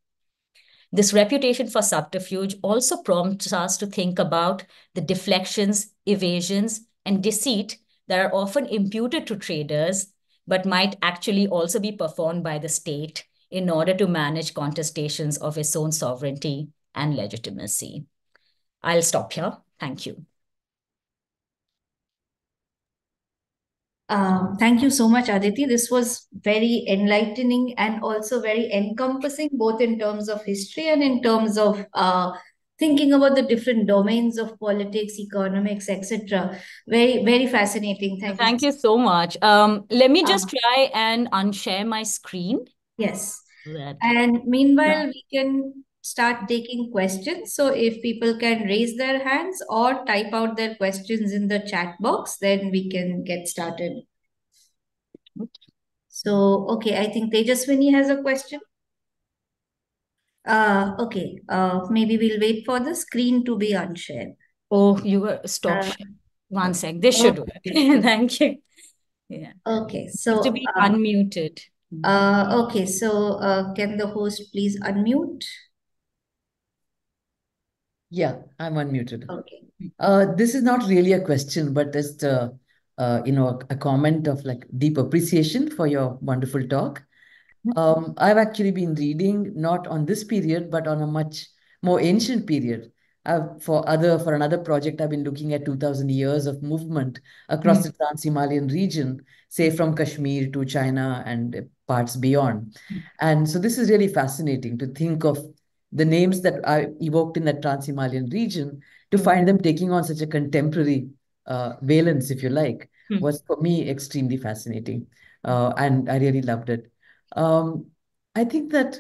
S3: This reputation for subterfuge also prompts us to think about the deflections, evasions, and deceit that are often imputed to traders but might actually also be performed by the state in order to manage contestations of its own sovereignty and legitimacy. I'll stop here. Thank you.
S1: Um, thank you so much, Aditi. This was very enlightening and also very encompassing, both in terms of history and in terms of uh, thinking about the different domains of politics, economics, etc. Very, very fascinating. Thank, you.
S3: Thank you. you so much. Um, let me just
S1: uh,
S3: try and unshare my screen.
S1: Yes.
S3: That...
S1: And meanwhile, yeah. we can start taking questions. So if people can raise their hands or type out their questions in the chat box, then we can get started. So, okay, I think Tejaswini has a question. Uh, okay, uh, maybe we'll wait for the screen to be unshared.
S3: Oh, you were stop. Uh, One sec. This should work. Thank you. Yeah.
S1: Okay, so
S3: to be uh, unmuted.
S1: Uh, okay, so uh, can the host please unmute?
S2: Yeah, I'm unmuted.
S1: Okay.
S2: Uh, this is not really a question, but just uh, uh, you know, a, a comment of like deep appreciation for your wonderful talk. Mm-hmm. Um, I've actually been reading not on this period, but on a much more ancient period. I've, for other for another project, I've been looking at 2,000 years of movement across mm-hmm. the Trans-Himalayan region, say from Kashmir to China and parts beyond. Mm-hmm. And so this is really fascinating to think of the names that I evoked in that Trans-Himalayan region, to mm. find them taking on such a contemporary uh, valence, if you like, mm. was for me extremely fascinating. Uh, and I really loved it. Um, I think that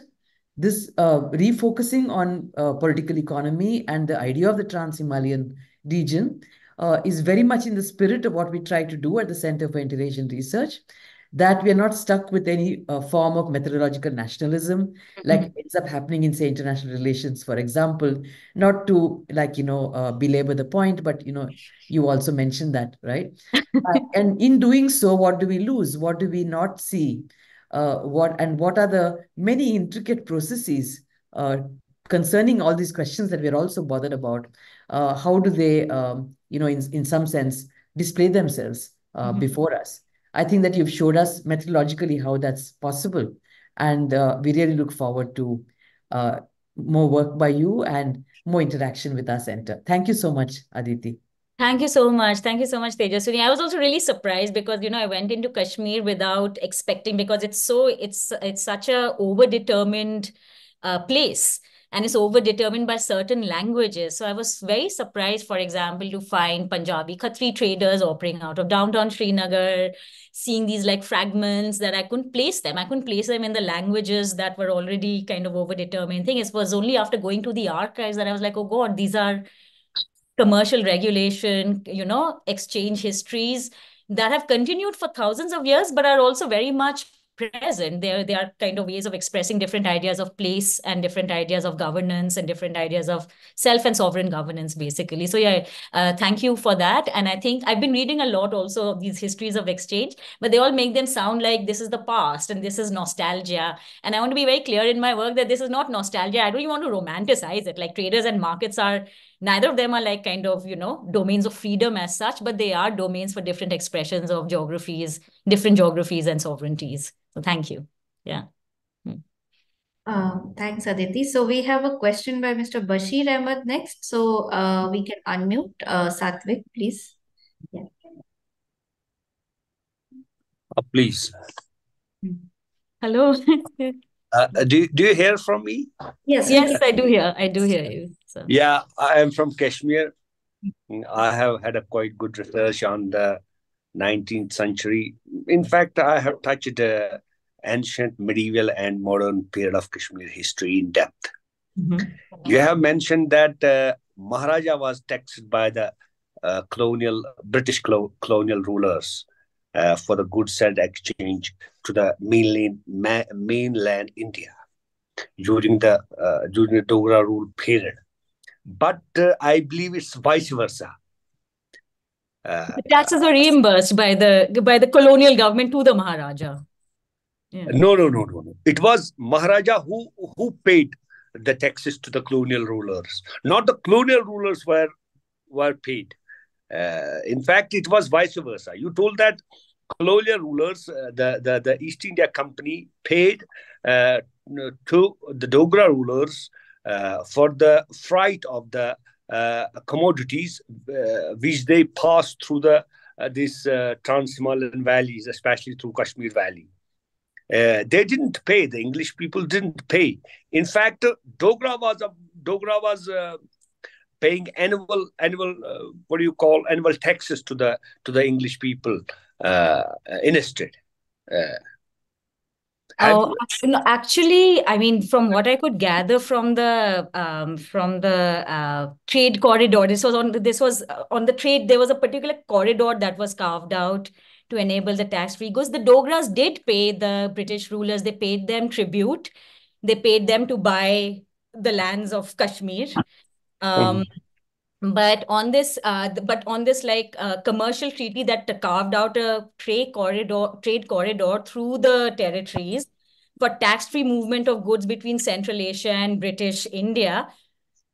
S2: this uh, refocusing on uh, political economy and the idea of the Trans-Himalayan region uh, is very much in the spirit of what we try to do at the Center for Inter-Asian Research that we are not stuck with any uh, form of methodological nationalism mm-hmm. like ends up happening in say international relations for example. Not to like you know uh, belabor the point but you know you also mentioned that right? Uh, and in doing so what do we lose? What do we not see uh, what and what are the many intricate processes uh, concerning all these questions that we're also bothered about uh, how do they um, you know in, in some sense display themselves mm-hmm. before us I think that you've showed us methodologically how that's possible. And uh, we really look forward to uh, more work by you and more interaction with our center. Thank you so much, Aditi.
S3: Thank you so much. Thank you so much, Tejaswini. I was also really surprised because you know I went into Kashmir without expecting because it's so it's it's such a overdetermined uh, place and is overdetermined by certain languages. So I was very surprised, for example, to find Punjabi Khatri traders operating out of downtown Srinagar, seeing these like fragments that I couldn't place them. I couldn't place them in the languages that were already kind of overdetermined. Thing it was only after going to the archives that I was like, oh God, these are commercial regulation, you know, exchange histories that have continued for thousands of years, but are also very much present. There there are kind of ways of expressing different ideas of place and different ideas of governance and different ideas of self and sovereign governance basically. So yeah uh, thank you for that. And i think i've been reading a lot also of these histories of exchange but they all make them sound like this is the past and this is nostalgia. And i want to be very clear in my work that this is not nostalgia. I don't even want to romanticize it. Like traders and markets are neither of them are like kind of you know domains of freedom as such but they are domains for different expressions of geographies different geographies and sovereignties so thank you. Yeah.
S1: Hmm. Uh, thanks, Aditi. So we have a question by Mr. Bashir Ahmed next. So uh, we can unmute uh, Satvik, please. Yeah.
S4: Uh, please.
S3: Hello.
S4: uh, do, do you hear from me?
S3: Yes, yes, I do hear. I do hear you.
S4: Yeah, I am from Kashmir. I have had a quite good research on the 19th century. In fact, I have touched the ancient, medieval, and modern period of Kashmir history in depth. Mm-hmm. You have mentioned that uh, Maharaja was taxed by the uh, colonial British clo- colonial rulers uh, for the goods and exchange to the mainland ma- mainland India during the uh, during the Dogra rule period. But uh, I believe it's vice versa.
S3: Uh, the taxes were reimbursed by the by the colonial government to the Maharaja.
S4: Yeah. No, no, no, no, no. It was Maharaja who who paid the taxes to the colonial rulers. Not the colonial rulers were were paid. Uh, in fact, it was vice versa. You told that colonial rulers, uh, the, the the East India Company paid uh, to the Dogra rulers for the freight of the uh, commodities uh, which they passed through the uh, uh, Trans-Himalayan valleys, especially through Kashmir Valley. Uh, they didn't pay. The English people didn't pay. In fact, Dogra was a, Dogra was uh, paying annual annual uh, what do you call annual taxes to the to the English people uh, instead.
S3: Oh, no, actually, I mean, from what I could gather from the um, from the uh, trade corridor, this was on this was uh, on the trade. There was a particular corridor that was carved out to enable the tax-free goods. The Dogras did pay the British rulers. They paid them tribute. They paid them to buy the lands of Kashmir. Um, mm but on this uh, but on this like uh, commercial treaty that carved out a trade corridor trade corridor through the territories for tax-free movement of goods between central asia and british india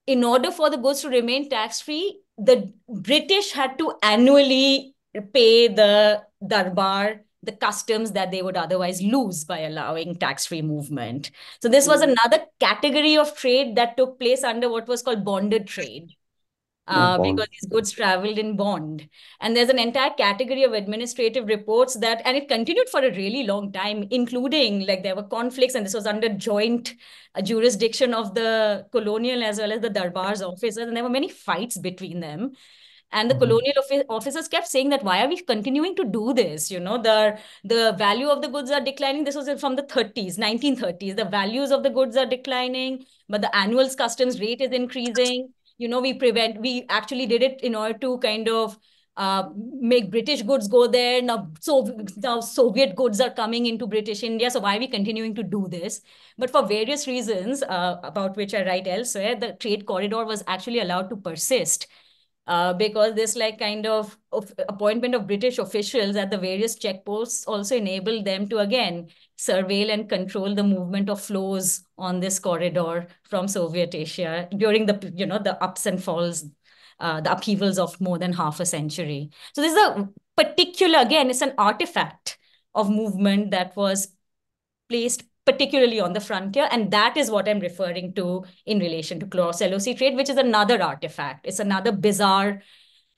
S3: in order for the goods to remain tax-free the british had to annually pay the darbar the customs that they would otherwise lose by allowing tax-free movement so this was hmm. another category of trade that took place under what was called bonded trade uh, because these goods traveled in bond. And there's an entire category of administrative reports that, and it continued for a really long time, including like there were conflicts, and this was under joint uh, jurisdiction of the colonial as well as the Darbar's officers, and there were many fights between them. And the mm -hmm. colonial officers kept saying that why are we continuing to do this? You know, the the value of the goods are declining. This was from the 30s, 1930s. The values of the goods are declining, but the annual customs rate is increasing you know, we prevent, we actually did it in order to kind of uh, make British goods go there. Now, so now Soviet goods are coming into British India. So why are we continuing to do this? But for various reasons, uh, about which I write elsewhere, the trade corridor was actually allowed to persist. Uh, because this like kind of, of appointment of British officials at the various checkposts also enabled them to again surveil and control the movement of flows on this corridor from Soviet Asia during the, you know, the ups and falls, uh, the upheavals of more than half a century. So this is a particular, again, it's an artifact of movement that was placed particularly on the frontier. And that is what I'm referring to in relation to LOC trade, which is another artifact. It's another bizarre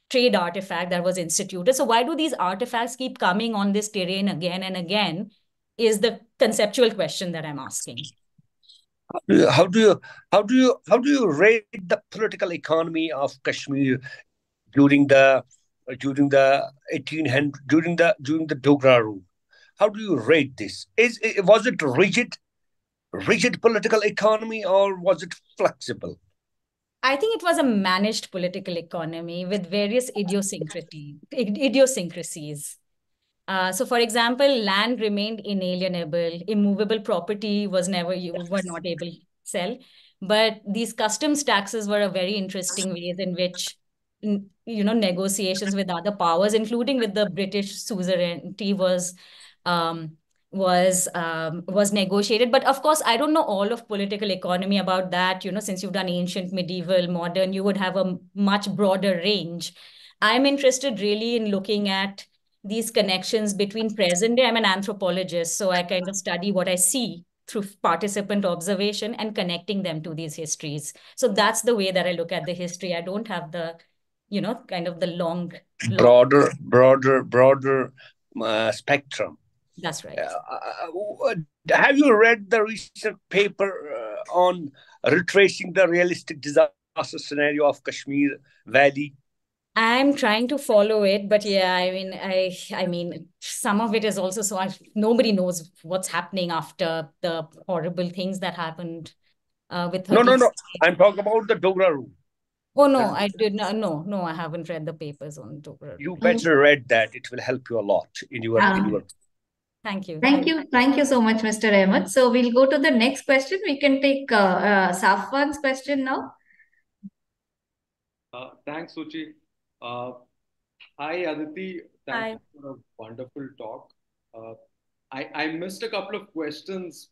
S3: trade artifact that was instituted. So why do these artifacts keep coming on this terrain again and again? is the conceptual question that I'm asking.
S4: How do you how do you how do you rate the political economy of Kashmir during the during the 1800 during the during the Dogra rule? How do you rate this? Is was it rigid rigid political economy or was it flexible?
S3: I think it was a managed political economy with various idiosyncrasies. idiosyncrasies. Uh, so, for example, land remained inalienable, immovable property was never you were not able to sell. But these customs taxes were a very interesting ways in which you know negotiations with other powers, including with the British suzerainty, was um, was um, was negotiated. But of course, I don't know all of political economy about that. You know, since you've done ancient, medieval, modern, you would have a much broader range. I'm interested really in looking at these connections between present day. I'm an anthropologist, so I kind of study what I see through participant observation and connecting them to these histories. So that's the way that I look at the history. I don't have the, you know, kind of the long,
S4: long... broader, broader, broader uh, spectrum.
S3: That's right.
S4: Uh, uh have you read the recent paper uh, on retracing the realistic disaster scenario of Kashmir Valley
S3: I'm trying to follow it, but yeah, I mean, I, I mean, some of it is also so I, nobody knows what's happening after the horrible things that happened uh, with.
S4: No, no, no. I'm talking about the Dogra rule.
S3: Oh no, I did not. No, no, I haven't read the papers on Dogra.
S4: You better read that. It will help you a lot in your um, in your.
S3: Thank you.
S1: Thank you. Thank you so much, Mr. Ahmed. So we'll go to the next question. We can take uh, uh, Safwan's question now.
S5: Uh, thanks, Suchi. Uh, hi, Aditi. Thank hi. you for a wonderful talk. Uh, I, I missed a couple of questions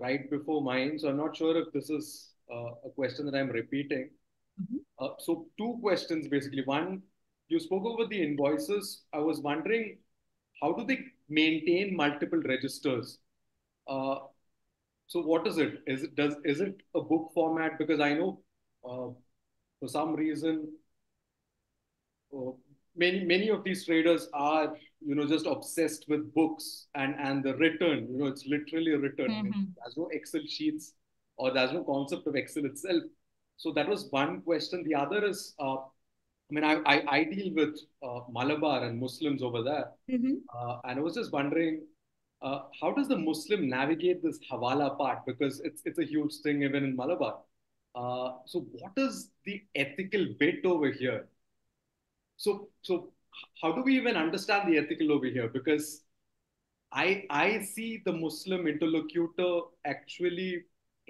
S5: right before mine, so I'm not sure if this is uh, a question that I'm repeating. Mm-hmm. Uh, so, two questions basically. One, you spoke about the invoices. I was wondering, how do they maintain multiple registers? Uh, so, what is it? Is it does is it a book format? Because I know uh, for some reason many many of these traders are you know just obsessed with books and and the written you know it's literally written
S3: Mm-hmm.
S5: there's no excel sheets or there's no concept of excel itself so that was one question the other is uh, i mean i i, I deal with uh, malabar and muslims over there.
S3: Mm-hmm.
S5: uh, and i was just wondering uh, how does the muslim navigate this hawala part? Because it's it's a huge thing even in malabar. Uh, so what is the ethical bit over here? So so how do we even understand the ethical over here? Because i i see the muslim interlocutor actually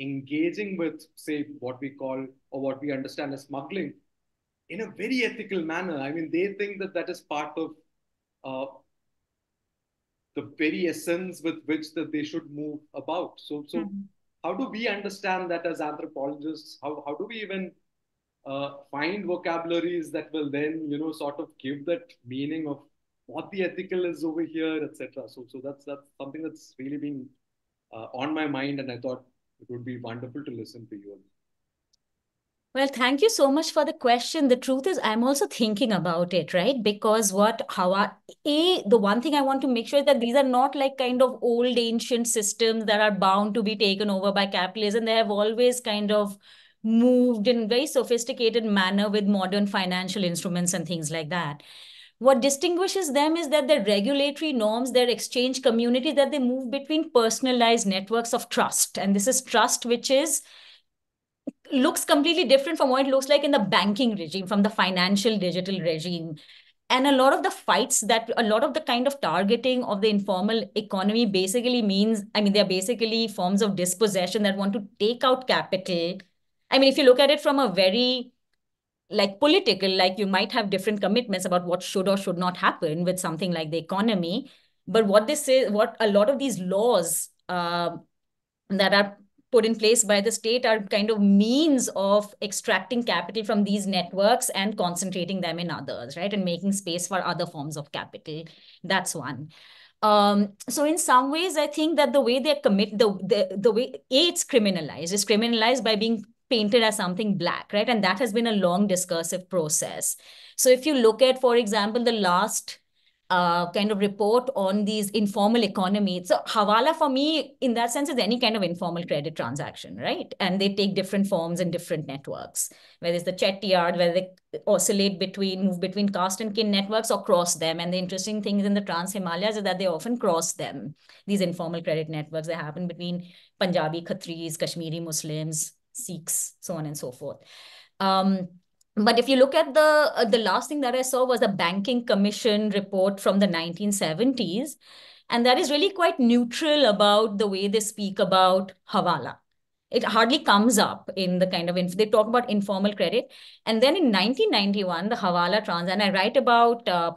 S5: engaging with say what we call or what we understand as smuggling in a very ethical manner. I mean they think that that is part of uh, the very essence with which that they should move about. So so
S3: Mm-hmm.
S5: how do we understand that as anthropologists? How, how do we even uh, find vocabularies that will then you know sort of give that meaning of what the ethical is over here etc so so that's that's something that's really been uh, on my mind and i thought it would be wonderful to listen to you
S3: Well, thank you so much for the question. The truth is, I'm also thinking about it, right? Because what, how are, A, the one thing I want to make sure is that these are not like kind of old ancient systems that are bound to be taken over by capitalism. They have always kind of moved in very sophisticated manner with modern financial instruments and things like that. What distinguishes them is that their regulatory norms, their exchange community, that they move between personalized networks of trust. And this is trust, which is looks completely different from what it looks like in the banking regime, from the financial digital regime. And a lot of the fights that, a lot of the kind of targeting of the informal economy basically means, I mean, they're basically forms of dispossession that want to take out capital. I mean, if you look at it from a very like political, like you might have different commitments about what should or should not happen with something like the economy. But what this is, what a lot of these laws uh, that are put in place by the state are kind of means of extracting capital from these networks and concentrating them in others, right? And making space for other forms of capital. That's one. Um, so in some ways, I think that the way they commit the, the the way A, it's criminalized. It's criminalized by being painted as something black, right? And that has been a long discursive process. So if you look at, for example, the last uh, kind of report on these informal economy. So Hawala for me, in that sense, is any kind of informal credit transaction, right? And they take different forms in different networks, whether it's the Chettiard, whether they oscillate between, move between caste and kin networks or cross them. And the interesting thing in the Trans Himalayas is that they often cross them, these informal credit networks. that happen between Punjabi, Khatris, Kashmiri Muslims, Sikhs, so on and so forth. Um, but if you look at the uh, the last thing that I saw was the Banking Commission report from the 1970s, and that is really quite neutral about the way they speak about Hawala. It hardly comes up in the kind of they talk about informal credit, and then in 1991 the Hawala trans, and I write about uh,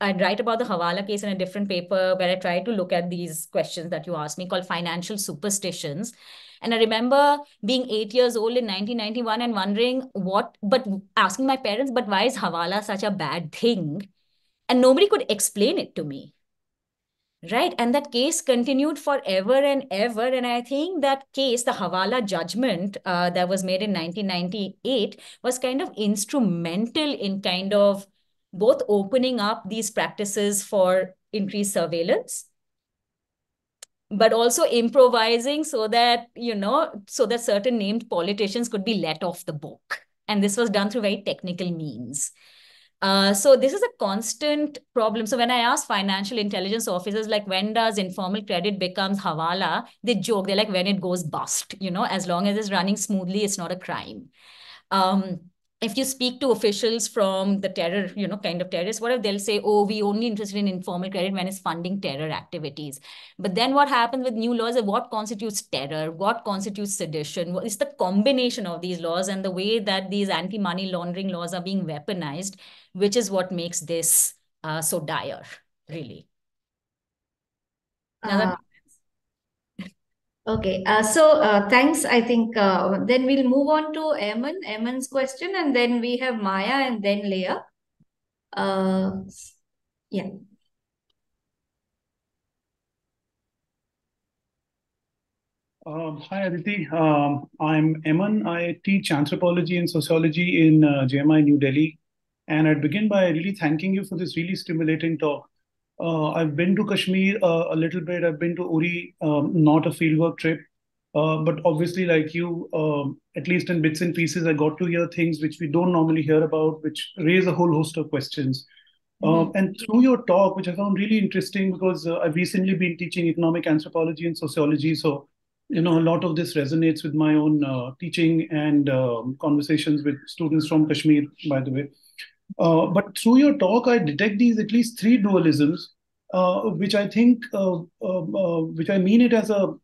S3: I write about the Hawala case in a different paper where I try to look at these questions that you asked me called financial superstitions. And I remember being eight years old in 1991 and wondering what, but asking my parents, but why is Hawala such a bad thing? And nobody could explain it to me. Right. And that case continued forever and ever. And I think that case, the Hawala judgment uh, that was made in 1998, was kind of instrumental in kind of both opening up these practices for increased surveillance but also improvising so that you know so that certain named politicians could be let off the book. And this was done through very technical means. Uh, so this is a constant problem. So when i ask financial intelligence officers like when does informal credit becomes hawala they joke. They're like when it goes bust you know as long as it's running smoothly it's not a crime. Um, if you speak to officials from the terror, you know, kind of terrorists, what if they'll say, oh, we only interested in informal credit when it's funding terror activities. But then what happens with new laws is what constitutes terror, what constitutes sedition, is the combination of these laws and the way that these anti-money laundering laws are being weaponized, which is what makes this uh, so dire, really. That
S1: Okay, uh, so uh, thanks. I think uh, then we'll move on to Eamon, Eamon's question, and then we have Maya and then Leah. Uh, yeah.
S6: Um, hi, Aditi. Um, I'm Eman. I teach anthropology and sociology in uh, JMI New Delhi. And I'd begin by really thanking you for this really stimulating talk. Uh, I've been to Kashmir uh, a little bit. I've been to Uri, um, not a fieldwork trip. Uh, but obviously, like you, um, at least in bits and pieces, I got to hear things which we don't normally hear about, which raise a whole host of questions. Mm-hmm. and through your talk, which I found really interesting because uh, I've recently been teaching economic anthropology and sociology. So, you know, a lot of this resonates with my own uh, teaching and um, conversations with students from Kashmir, by the way. Uh, but through your talk, I detect these at least three dualisms, uh, which I think, uh, um, uh, which I mean it as a,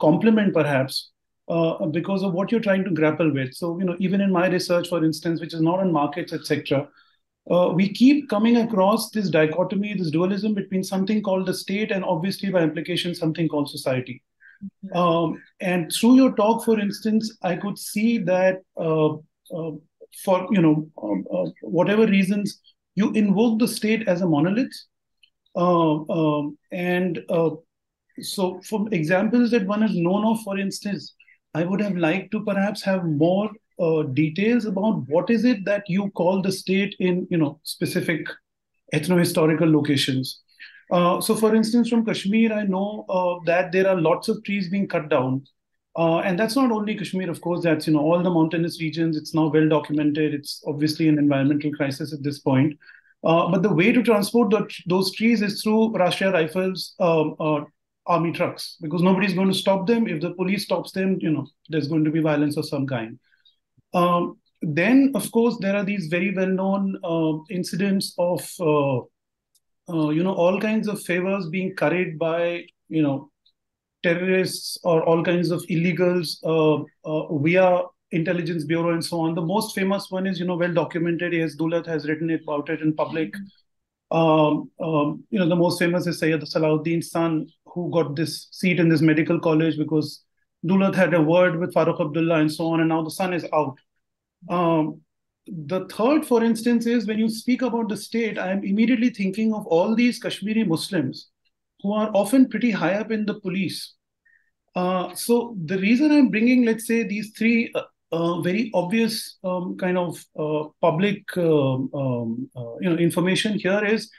S6: compliment perhaps, uh, because of what you're trying to grapple with. So, you know, even in my research, for instance, which is not on markets, etc., we keep coming across this dichotomy, this dualism between something called the state and obviously by implication something called society. Mm-hmm. Um, and through your talk, for instance, I could see that uh, uh, for you know um, uh, whatever reasons you invoke the state as a monolith. Uh, um, and uh, so from examples that one has known of for instance i would have liked to perhaps have more uh, details about what is it that you call the state in you know specific ethno-historical locations. Uh, so for instance from kashmir i know that there are lots of trees being cut down uh, and that's not only Kashmir, of course, that's you know all the mountainous regions. It's now well documented. It's obviously an environmental crisis at this point. Uh, but the way to transport the, those trees is through Rashtriya Rifles um, uh, army trucks because nobody's going to stop them. If the police stops them, you know there's going to be violence of some kind. Um, then, of course, there are these very well-known uh, incidents of uh, uh, you know all kinds of favors being carried by you know terrorists or all kinds of illegals uh, uh, via intelligence bureau and so on. The most famous one is, you know, well documented. A.S. Dulat has written about it in public. Um, um, you know, the most famous is Sayyid Salahuddin's son, who got this seat in this medical college because Dulat had a word with Farooq Abdullah and so on, and now the son is out. Um, the third, for instance, is when you speak about the state, I am immediately thinking of all these Kashmiri Muslims who are often pretty high up in the police. Uh, so the reason I'm bringing, let's say, these three uh, uh, very obvious um, kind of uh, public, um, um uh, you know, information here is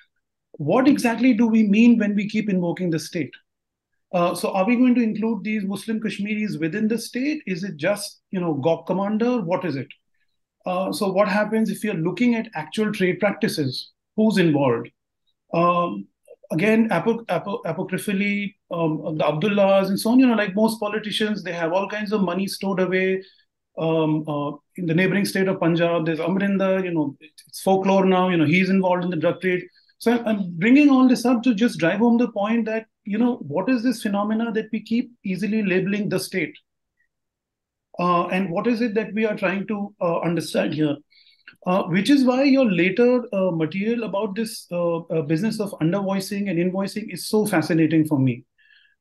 S6: what exactly do we mean when we keep invoking the state? Uh, so are we going to include these Muslim Kashmiris within the state? Is it just, you know, GOC commander? What is it? so what happens if you're looking at actual trade practices? Who's involved? Um, again, apoc- apoc- apocryphally, um, the Abdullahs and so on, you know, like most politicians, they have all kinds of money stored away. Um, uh, in the neighboring state of Punjab, there's Amrinder, you know, it's folklore now, you know, he's involved in the drug trade. So I'm bringing all this up to just drive home the point that, you know, what is this phenomena that we keep easily labeling the state? Uh, and what is it that we are trying to uh, understand here? Uh, which is why your later uh, material about this uh, uh business of undervoicing and invoicing is so fascinating for me.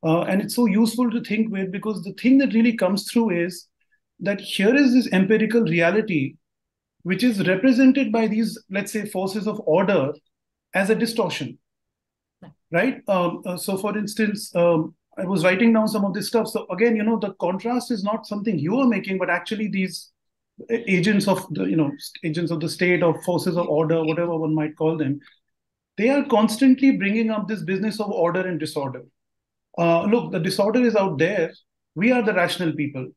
S6: Uh, and it's so useful to think with because the thing that really comes through is that here is this empirical reality, which is represented by these, let's say, forces of order as a distortion. Right? Um, so, for instance, um, I was writing down some of this stuff. So, again, you know, the contrast is not something you are making, but actually these agents of the you know agents of the state or forces of order whatever one might call them they are constantly bringing up this business of order and disorder. Uh, look the disorder is out there. We are the rational people.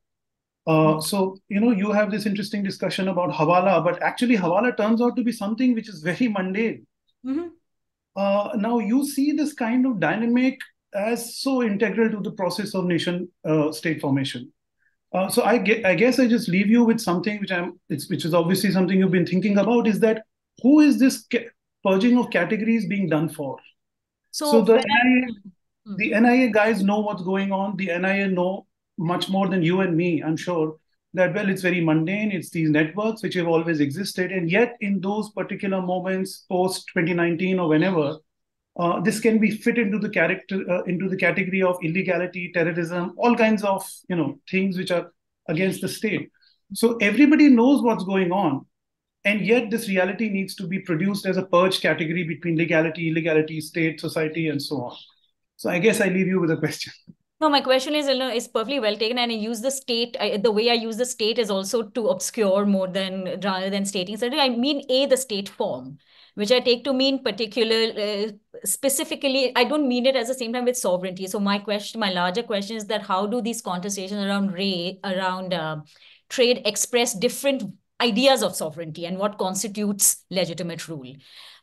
S6: Uh, so you know you have this interesting discussion about hawala but actually hawala turns out to be something which is very mundane. Mm-hmm. uh, now you see this kind of dynamic as so integral to the process of nation uh, state formation uh, so I, get, I guess I just leave you with something which I'm, which is obviously something you've been thinking about, is that who is this purging of categories being done for? So, so the NIA, hmm. the NIA guys know what's going on. The NIA know much more than you and me, I'm sure. That well, it's very mundane. It's these networks which have always existed, and yet in those particular moments, post 2019 or whenever, uh, this can be fit into the character uh, into the category of illegality, terrorism, all kinds of you know things which are against the state. So everybody knows what's going on, and yet this reality needs to be produced as a purge category between legality, illegality, state, society, and so on. So I guess I leave you with a question.
S3: No, my question is, you know, is perfectly well taken, and I use the state. I, the way I use the state is also to obscure more than rather than stating something. I mean, a the state form, which I take to mean particular, uh, specifically. I don't mean it at the same time with sovereignty. So my question, my larger question is that how do these conversations around Ray around uh, trade express different ideas of sovereignty and what constitutes legitimate rule?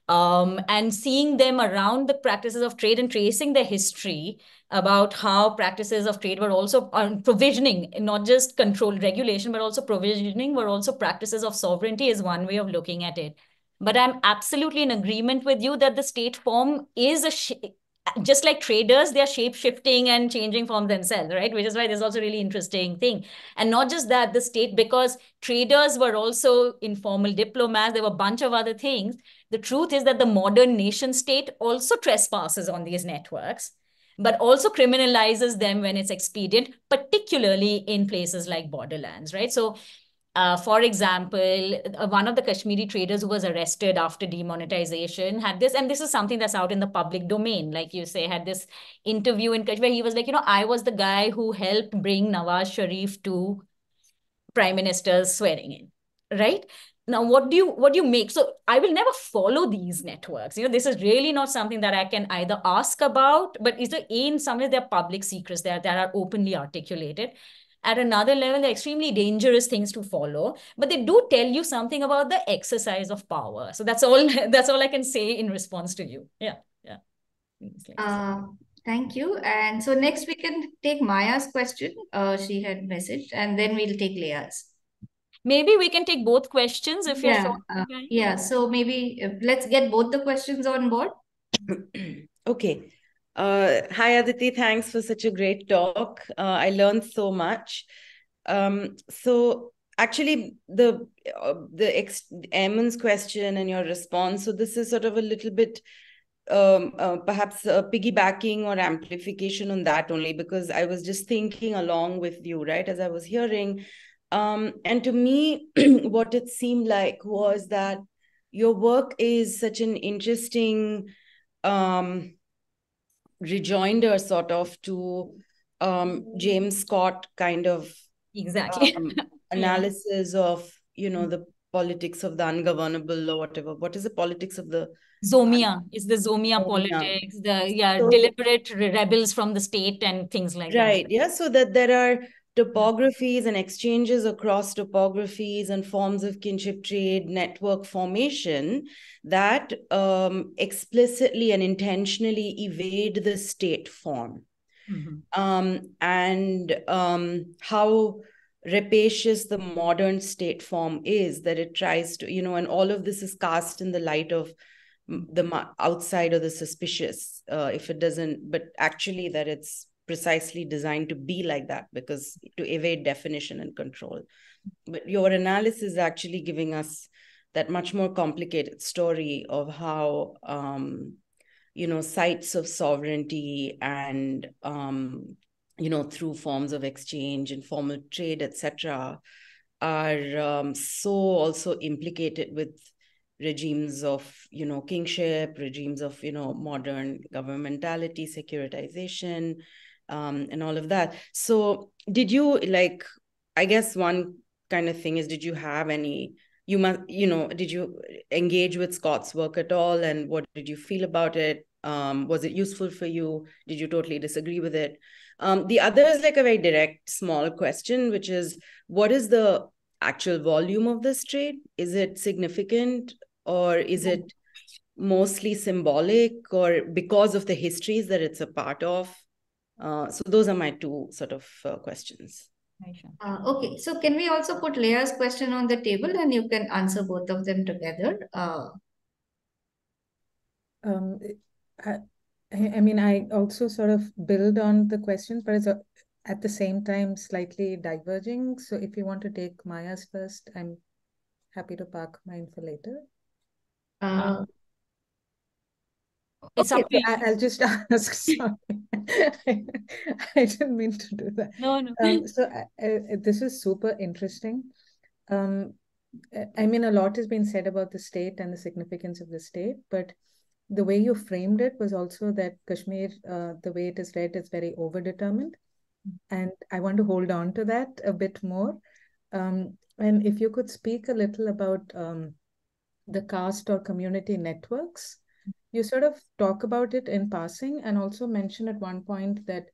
S3: Um, and seeing them around the practices of trade and tracing their history about how practices of trade were also uh, provisioning, not just control regulation, but also provisioning were also practices of sovereignty is one way of looking at it. But I'm absolutely in agreement with you that the state form is a just like traders, they're shape shifting and changing form themselves, right? Which is why there's also really interesting thing. And not just that, the state, because traders were also informal diplomats, there were a bunch of other things. The truth is that the modern nation state also trespasses on these networks but also criminalizes them when it's expedient, particularly in places like borderlands, right? So, uh, for example, uh, one of the Kashmiri traders who was arrested after demonetization had this, and this is something that's out in the public domain, like you say, had this interview in Kashmir. He was like, you know, I was the guy who helped bring Nawaz Sharif to prime minister's swearing in, right? now what do you what do you make so i will never follow these networks you know this is really not something that i can either ask about but is there in some way there are public secrets there that are openly articulated at another level they're extremely dangerous things to follow but they do tell you something about the exercise of power. So that's all that's all i can say in response to you. Yeah yeah.
S1: Uh, thank you. And so next we can take maya's question. Uh, she had messaged and then we'll take leah's.
S3: Maybe we can take both questions if
S1: yeah,
S3: you're
S1: uh, yeah. So maybe uh, let's get both the questions on board.
S7: okay. Uh, hi Aditi, thanks for such a great talk. Uh, I learned so much. Um, so actually, the uh, the ex Eamon's question and your response. So this is sort of a little bit um, uh, perhaps uh, piggybacking or amplification on that only because I was just thinking along with you, right? As I was hearing, um, and to me, what it seemed like was that your work is such an interesting um, rejoinder, sort of, to um, James Scott kind of
S3: exactly
S7: um, analysis of you know the politics of the ungovernable or whatever. What is the politics of the
S3: Zomia is the Zomia, Zomia. politics, the yeah, so, deliberate rebels from the state and things like
S7: right,
S3: that.
S7: Right. Yeah. So that there are topographies and exchanges across topographies and forms of kinship trade network formation that um, explicitly and intentionally evade the state form. Mm-hmm. Um, and um, how rapacious the modern state form is that it tries to, you know, and all of this is cast in the light of the outside or the suspicious, uh, if it doesn't, but actually that it's precisely designed to be like that because to evade definition and control. But your analysis is actually giving us that much more complicated story of how um, you know sites of sovereignty and um, you know through forms of exchange informal trade etc are um, so also implicated with regimes of you know kingship regimes of you know modern governmentality securitization um, and all of that. So, did you like? I guess one kind of thing is, did you have any? You must, you know, did you engage with Scott's work at all, and what did you feel about it? Um, was it useful for you? Did you totally disagree with it? Um, the other is like a very direct, small question, which is, what is the actual volume of this trade? Is it significant, or is it mostly symbolic, or because of the histories that it's a part of? Uh, so those are my two sort of uh, questions.
S1: Uh, okay, so can we also put Leah's question on the table and you can answer both of them together? Uh,
S8: um, I, I mean, I also sort of build on the questions, but it's a, at the same time slightly diverging. So if you want to take Maya's first, I'm happy to park mine for later.
S1: Uh,
S8: it's okay, I, will just ask. Sorry, I, I, didn't mean to do that.
S3: No, no.
S8: Um, so uh, uh, this is super interesting. Um, I mean, a lot has been said about the state and the significance of the state, but the way you framed it was also that Kashmir, uh, the way it is read, is very overdetermined. And I want to hold on to that a bit more. Um, and if you could speak a little about um, the caste or community networks, you sort of talk about it in passing and also mention at one point that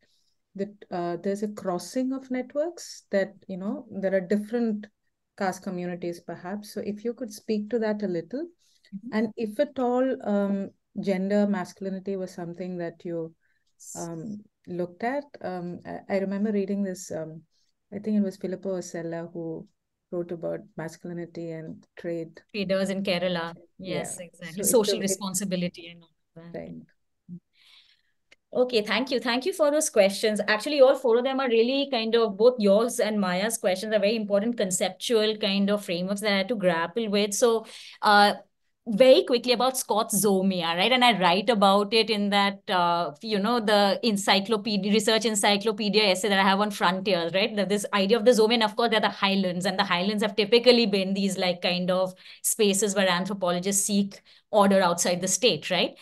S8: that uh, there's a crossing of networks that you know there are different caste communities perhaps so if you could speak to that a little mm-hmm. and if at all um, gender masculinity was something that you um, looked at um, I, I, remember reading this um, i think it was filippo osella who wrote about masculinity and trade
S3: traders in kerala yes yeah. exactly so social responsibility and all that
S8: right
S3: Okay, thank you. Thank you for those questions. Actually, all four of them are really kind of both yours and Maya's questions are very important conceptual kind of frameworks that I had to grapple with. So, uh, very quickly about Scott Zomia, right? And I write about it in that, uh, you know, the encyclopedia, research encyclopedia essay that I have on frontiers, right? That this idea of the Zomia, and of course, they're the highlands, and the highlands have typically been these like kind of spaces where anthropologists seek order outside the state, right?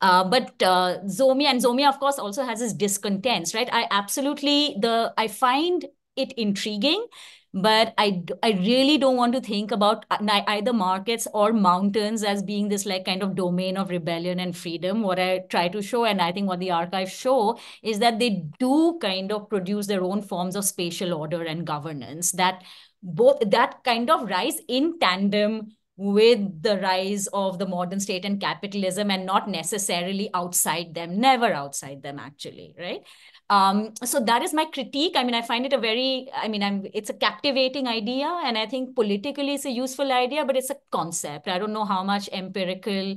S3: Uh, but uh, Zomia and Zomia, of course, also has its discontents, right? I absolutely the I find it intriguing, but I I really don't want to think about uh, either markets or mountains as being this like kind of domain of rebellion and freedom. What I try to show, and I think what the archives show, is that they do kind of produce their own forms of spatial order and governance that both that kind of rise in tandem with the rise of the modern state and capitalism and not necessarily outside them, never outside them, actually, right? Um, so that is my critique. I mean, I find it a very, I mean, I'm, it's a captivating idea, and I think politically it's a useful idea, but it's a concept. I don't know how much empirical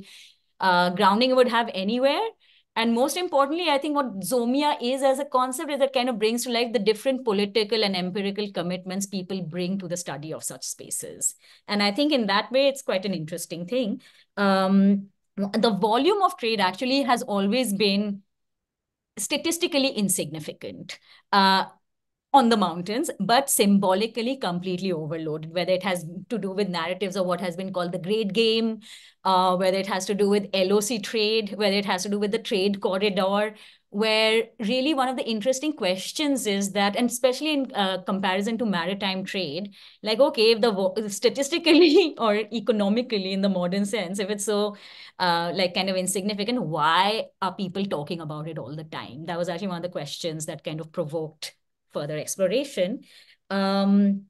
S3: uh, grounding it would have anywhere. And most importantly, I think what Zomia is as a concept is that kind of brings to life the different political and empirical commitments people bring to the study of such spaces. And I think in that way, it's quite an interesting thing. Um, the volume of trade actually has always been statistically insignificant. Uh, on the mountains, but symbolically completely overloaded, whether it has to do with narratives of what has been called the great game, uh, whether it has to do with LOC trade, whether it has to do with the trade corridor, where really one of the interesting questions is that, and especially in uh, comparison to maritime trade, like, okay, if the statistically or economically in the modern sense, if it's so uh, like kind of insignificant, why are people talking about it all the time? That was actually one of the questions that kind of provoked further exploration. Um,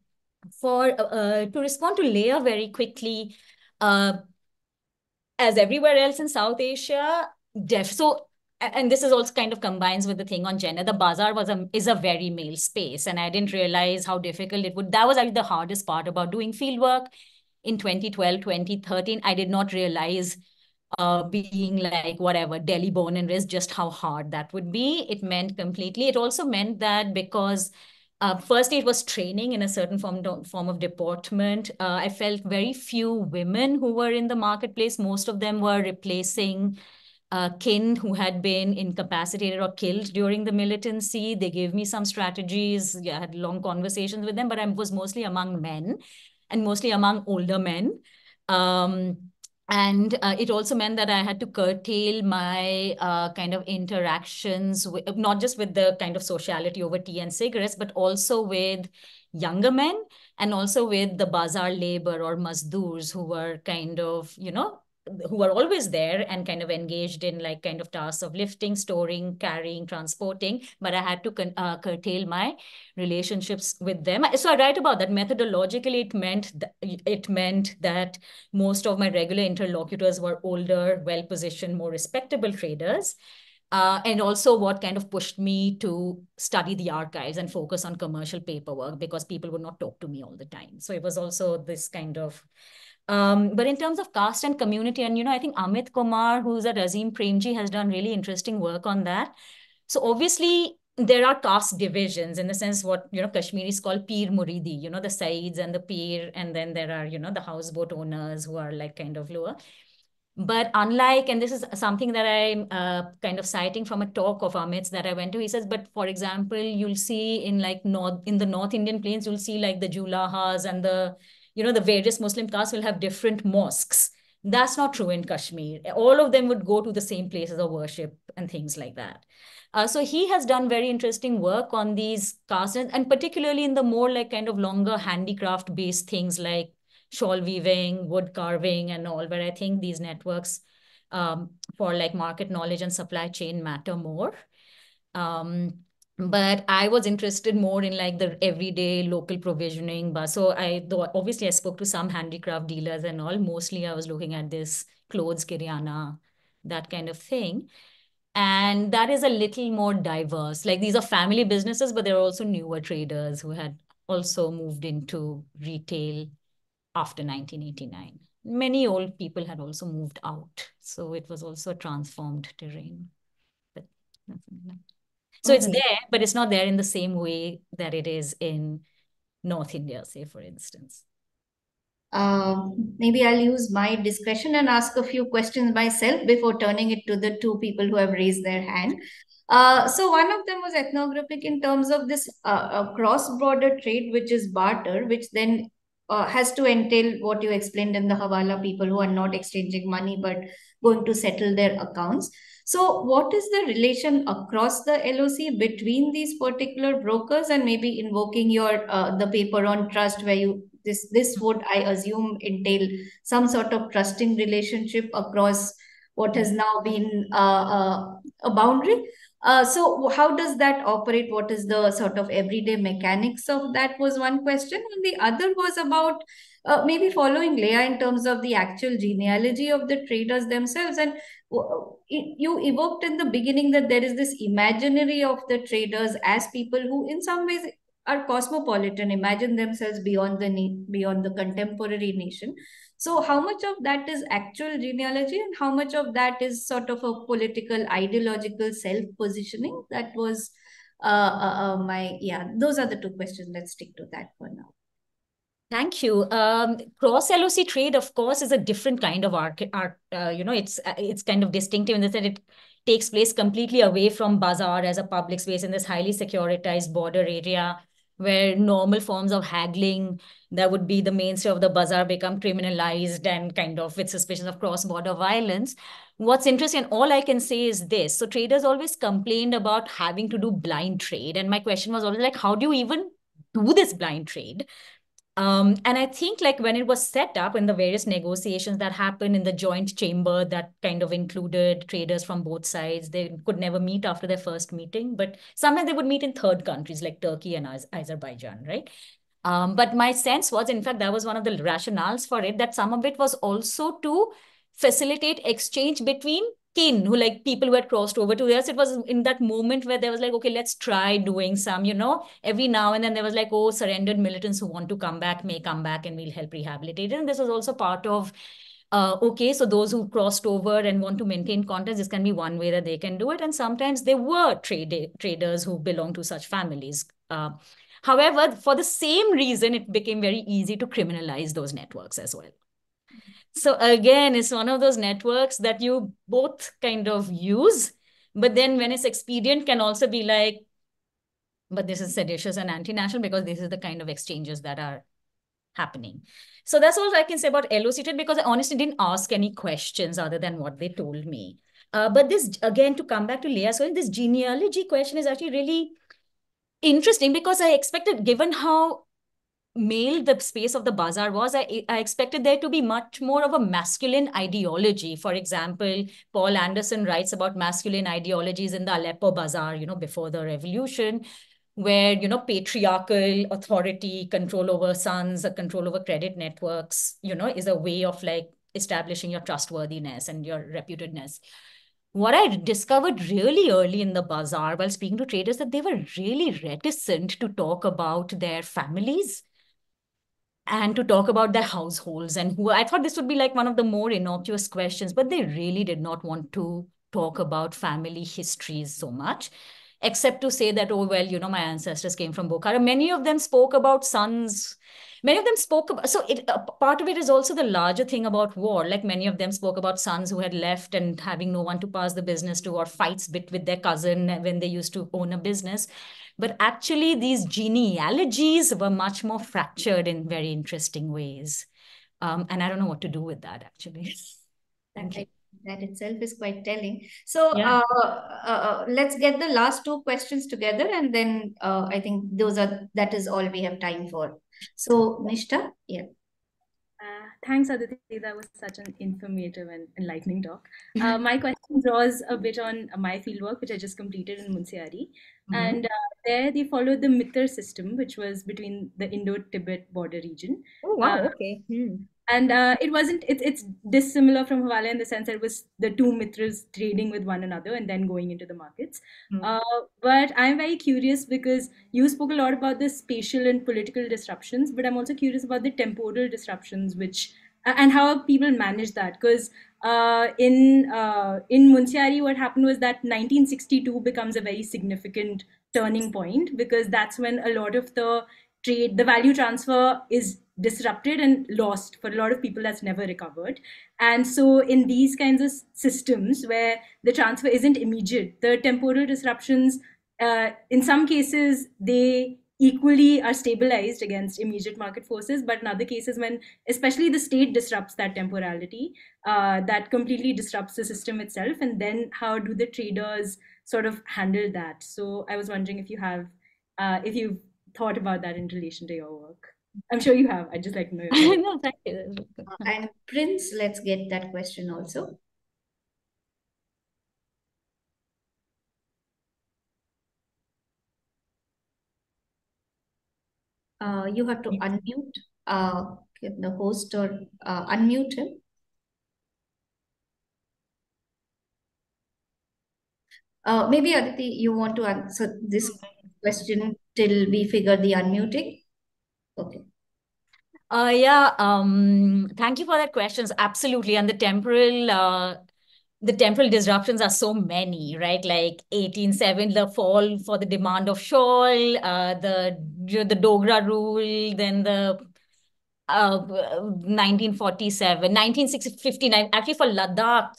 S3: for uh, uh, to respond to Leah very quickly, uh, as everywhere else in South Asia, def so and this is also kind of combines with the thing on gender. The bazaar was a is a very male space, and I didn't realize how difficult it would. That was actually the hardest part about doing field work in 2012, 2013. I did not realize uh, being like whatever Delhi born and raised, just how hard that would be. It meant completely. It also meant that because uh, first it was training in a certain form form of deportment. Uh, I felt very few women who were in the marketplace. Most of them were replacing uh, kin who had been incapacitated or killed during the militancy. They gave me some strategies. Yeah, I had long conversations with them, but I was mostly among men and mostly among older men. Um, and uh, it also meant that I had to curtail my uh, kind of interactions, with, not just with the kind of sociality over tea and cigarettes, but also with younger men and also with the bazaar labor or mazdoors who were kind of, you know, who are always there and kind of engaged in like kind of tasks of lifting, storing, carrying, transporting, but I had to uh, curtail my relationships with them. So I write about that methodologically. It meant that, it meant that most of my regular interlocutors were older, well-positioned, more respectable traders. Uh, and also what kind of pushed me to study the archives and focus on commercial paperwork because people would not talk to me all the time. So it was also this kind of um, but in terms of caste and community, and you know, I think Amit Kumar, who's at Azim Premji, has done really interesting work on that. So obviously, there are caste divisions in the sense what you know Kashmiris call Peer Muridi, you know, the Saids and the Peer, and then there are, you know, the houseboat owners who are like kind of lower. But unlike, and this is something that I'm uh, kind of citing from a talk of Amit's that I went to, he says, but for example, you'll see in like North, in the North Indian plains, you'll see like the Julahas and the you know, the various Muslim castes will have different mosques That's not true in Kashmir. All of them would go to the same places of worship and things like that. Uh, so he has done very interesting work on these castes, and particularly in the more like kind of longer handicraft based things like shawl weaving, wood carving, and all, where I think these networks um, for like market knowledge and supply chain matter more. Um, but I was interested more in like the everyday local provisioning. But so I though obviously I spoke to some handicraft dealers and all. Mostly I was looking at this clothes, kiryana, that kind of thing. And that is a little more diverse. Like these are family businesses, but there are also newer traders who had also moved into retail after 1989. Many old people had also moved out. So it was also a transformed terrain. But so it's there, but it's not there in the same way that it is in North India, say, for instance.
S1: Um, maybe I'll use my discretion and ask a few questions myself before turning it to the two people who have raised their hand. Uh, so one of them was ethnographic in terms of this uh, cross-border trade, which is barter, which then uh, has to entail what you explained in the Hawala people who are not exchanging money but going to settle their accounts. So, what is the relation across the LOC between these particular brokers and maybe invoking your uh, the paper on trust, where you this this would I assume entail some sort of trusting relationship across what has now been uh, uh, a boundary. Uh, so how does that operate? What is the sort of everyday mechanics of that was one question. And the other was about uh, maybe following Leah in terms of the actual genealogy of the traders themselves. And you evoked in the beginning that there is this imaginary of the traders as people who in some ways are cosmopolitan, imagine themselves beyond the beyond the contemporary nation. So, how much of that is actual genealogy and how much of that is sort of a political, ideological self positioning? That was uh, uh, uh, my, yeah, those are the two questions. Let's stick to that for now.
S3: Thank you. Um, cross LOC trade, of course, is a different kind of art. art uh, you know, it's uh, it's kind of distinctive in the sense it takes place completely away from bazaar as a public space in this highly securitized border area where normal forms of haggling that would be the mainstay of the bazaar become criminalized and kind of with suspicion of cross-border violence. What's interesting, all I can say is this. So traders always complained about having to do blind trade. And my question was always like, how do you even do this blind trade? Um, and I think like when it was set up in the various negotiations that happened in the joint chamber that kind of included traders from both sides, they could never meet after their first meeting, but sometimes they would meet in third countries like Turkey and Azerbaijan, right? Um, but my sense was, in fact, that was one of the rationales for it, that some of it was also to facilitate exchange between kin who like people who had crossed over to us. It was in that moment where there was like, okay, let's try doing some, you know, every now and then there was like, oh, surrendered militants who want to come back may come back and we'll help rehabilitate. And this was also part of uh, okay, so those who crossed over and want to maintain contacts, this can be one way that they can do it. And sometimes there were trade traders who belong to such families. Uh, however, for the same reason, it became very easy to criminalize those networks as well. So again, it's one of those networks that you both kind of use, but then when it's expedient can also be like, but this is seditious and anti-national because this is the kind of exchanges that are happening. So that's all I can say about LOC because I honestly didn't ask any questions other than what they told me. Uh, but this, again, to come back to Leah, so this genealogy question is actually really interesting because I expected, given how male the space of the bazaar was, I, I expected there to be much more of a masculine ideology. For example, Paul Anderson writes about masculine ideologies in the Aleppo bazaar, you know, before the revolution, where, you know, patriarchal authority, control over sons, a control over credit networks, you know, is a way of like establishing your trustworthiness and your reputedness what I discovered really early in the bazaar while speaking to traders that they were really reticent to talk about their families and to talk about their households and who I thought this would be like one of the more innocuous questions, but they really did not want to talk about family histories so much, except to say that, oh, well, you know, my ancestors came from Bokhara. Many of them spoke about sons. Many of them spoke about, so it, uh, part of it is also the larger thing about war. Like many of them spoke about sons who had left and having no one to pass the business to or fights bit with their cousin when they used to own a business. But actually, these genealogies were much more fractured in very interesting ways. Um, and I don't know what to do with that actually. Thank you.
S1: That itself is quite telling. So yeah. uh, uh, let's get the last two questions together, and then uh, I think those are that is all we have time for. So Nishta, yeah.
S9: Thanks, Aditi. That was such an informative and enlightening talk. Uh, my question draws a bit on my fieldwork, which I just completed in Munsiari. Mm-hmm. And uh, there they followed the Mitra system, which was between the Indo-Tibet border region.
S1: Oh, wow. Uh, okay.
S9: Hmm and uh, it wasn't it's it's dissimilar from Hawala in the sense that it was the two mitras trading with one another and then going into the markets. Mm. Uh, but I'm very curious because you spoke a lot about the spatial and political disruptions, but I'm also curious about the temporal disruptions, which and how people manage that because uh, in uh, in Munsiari, what happened was that 1962 becomes a very significant turning point because that's when a lot of the trade, the value transfer is disrupted and lost for a lot of people that's never recovered. And so in these kinds of systems where the transfer isn't immediate the temporal disruptions uh, in some cases they equally are stabilized against immediate market forces. But in other cases when especially the state disrupts that temporality uh, that completely disrupts the system itself. And then how do the traders sort of handle that? So i was wondering if you have uh, if you've thought about that in relation to your work I'm sure you have. I just like know. no,
S1: thank you. And Prince, let's get that question also. Uh, you have to unmute uh, the host or uh, unmute him. Uh, maybe Aditi, you want to answer this question till we figure the unmuting? Okay.
S3: Uh, yeah, um, thank you for that questions. Absolutely. And the temporal uh, the temporal disruptions are so many, right? Like 1807, the fall for the demand of shawl, uh, the the Dogra rule, then the uh, 1947, 1959, actually for Ladakh,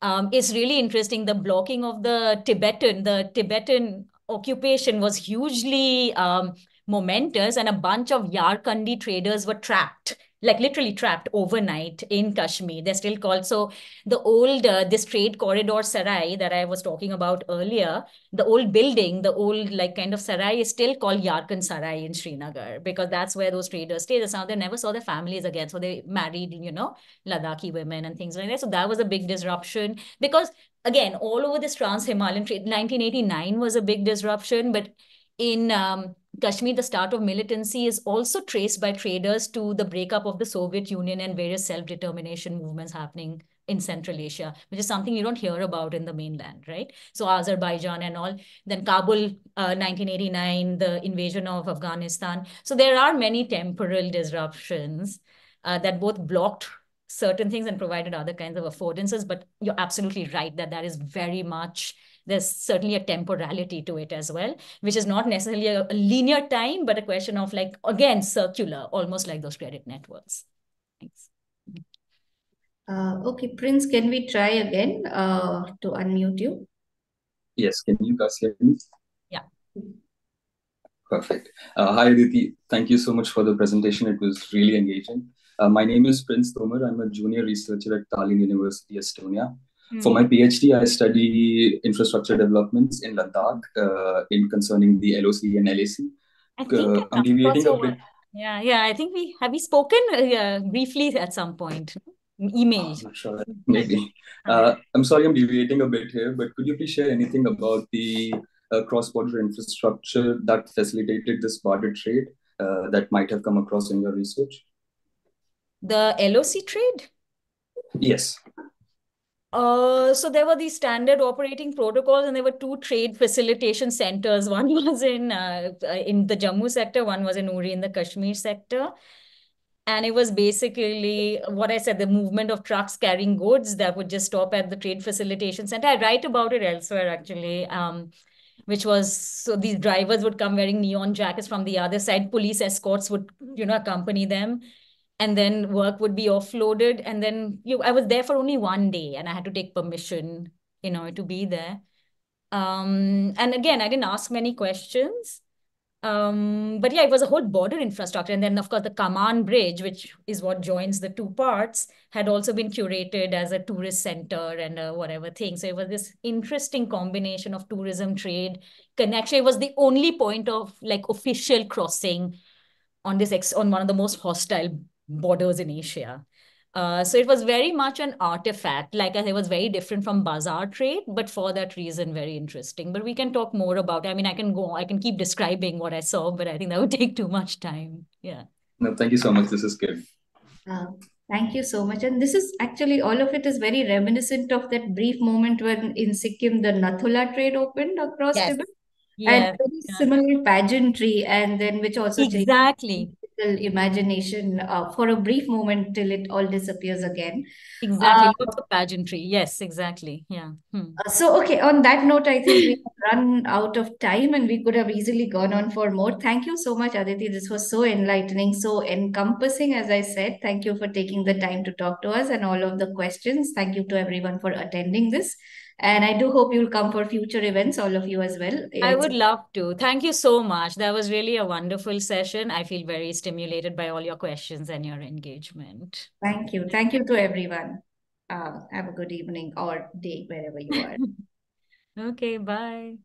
S3: um, it's really interesting. The blocking of the Tibetan, the Tibetan occupation was hugely um, momentous and a bunch of Yarkandi traders were trapped like literally trapped overnight in Kashmir. They're still called. So the old, uh, this trade corridor sarai that I was talking about earlier, the old building, the old like kind of sarai is still called Yarkand Sarai in Srinagar because that's where those traders stayed. So they never saw their families again. So they married, you know, Ladakhi women and things like that. So that was a big disruption because again, all over this trans-Himalayan trade, 1989 was a big disruption, but in um, Kashmir, the start of militancy is also traced by traders to the breakup of the Soviet Union and various self-determination movements happening in Central Asia, which is something you don't hear about in the mainland, right? So Azerbaijan and all. Then Kabul, uh, 1989, the invasion of Afghanistan. So there are many temporal disruptions uh, that both blocked certain things and provided other kinds of affordances. But you're absolutely right that that is very much there's certainly a temporality to it as well, which is not necessarily a, a linear time, but a question of like, again, circular, almost like those credit networks. Thanks.
S1: Uh, okay, Prince, can we try again uh, to unmute you?
S10: Yes, can you guys hear me?
S3: Yeah.
S10: Perfect. Uh, hi, Aditi. Thank you so much for the presentation. It was really engaging. Uh, my name is Prince Tomar. I'm a junior researcher at Tallinn University, Estonia. For my PhD, I study infrastructure developments in Ladakh uh, in concerning the LOC and LAC.
S3: I think uh, I'm deviating a bit. Yeah, yeah. I think we have we spoken uh, briefly at some point. Email.
S10: I'm sure. Maybe. Uh, I'm sorry, I'm deviating a bit here, but could you please share anything about the uh, cross-border infrastructure that facilitated this barter trade uh, that might have come across in your research?
S3: The LOC trade?
S10: Yes.
S3: Uh, so there were these standard operating protocols, and there were two trade facilitation centers. One was in uh, uh, in the Jammu sector, one was in Uri in the Kashmir sector. And it was basically what I said, the movement of trucks carrying goods that would just stop at the trade facilitation center. I write about it elsewhere, actually, um, which was, so these drivers would come wearing neon jackets from the other side. Police escorts would, you know, accompany them and then work would be offloaded and then you i was there for only one day and i had to take permission you know to be there um and again i didn't ask many questions Um, but yeah, it was a whole border infrastructure. And then, of course, the Kaman Bridge, which is what joins the two parts, had also been curated as a tourist center and whatever thing. So it was this interesting combination of tourism, trade, connection. It was the only point of like official crossing on this ex on one of the most hostile borders in Asia. Uh, so it was very much an artifact. Like I said, it was very different from bazaar trade, but for that reason, very interesting. But we can talk more about it. I mean, I can go, I can keep describing what I saw, but I think that would take too much time. Yeah.
S10: No, thank you so much. This is good.
S1: Uh, thank you so much. And this is actually, all of it is very reminiscent of that brief moment when in Sikkim, the Nathula trade opened across
S3: yes.
S1: Tibet.
S3: Yeah.
S1: And very
S3: yeah.
S1: similar pageantry, and then which also
S3: exactly
S1: imagination uh, for a brief moment till it all disappears again.
S3: Exactly, of pageantry. Yes, exactly. Yeah. Hmm.
S1: Uh, so, okay, on that note, I think we run out of time and we could have easily gone on for more. Thank you so much, Aditi. This was so enlightening, so encompassing, as I said. Thank you for taking the time to talk to us and all of the questions. Thank you to everyone for attending this. And I do hope you'll come for future events, all of you as well. It's...
S3: I would love to. Thank you so much. That was really a wonderful session. I feel very stimulated by all your questions and your engagement.
S1: Thank you. Thank you to everyone. Uh, have a good evening or day wherever you are.
S3: okay, bye.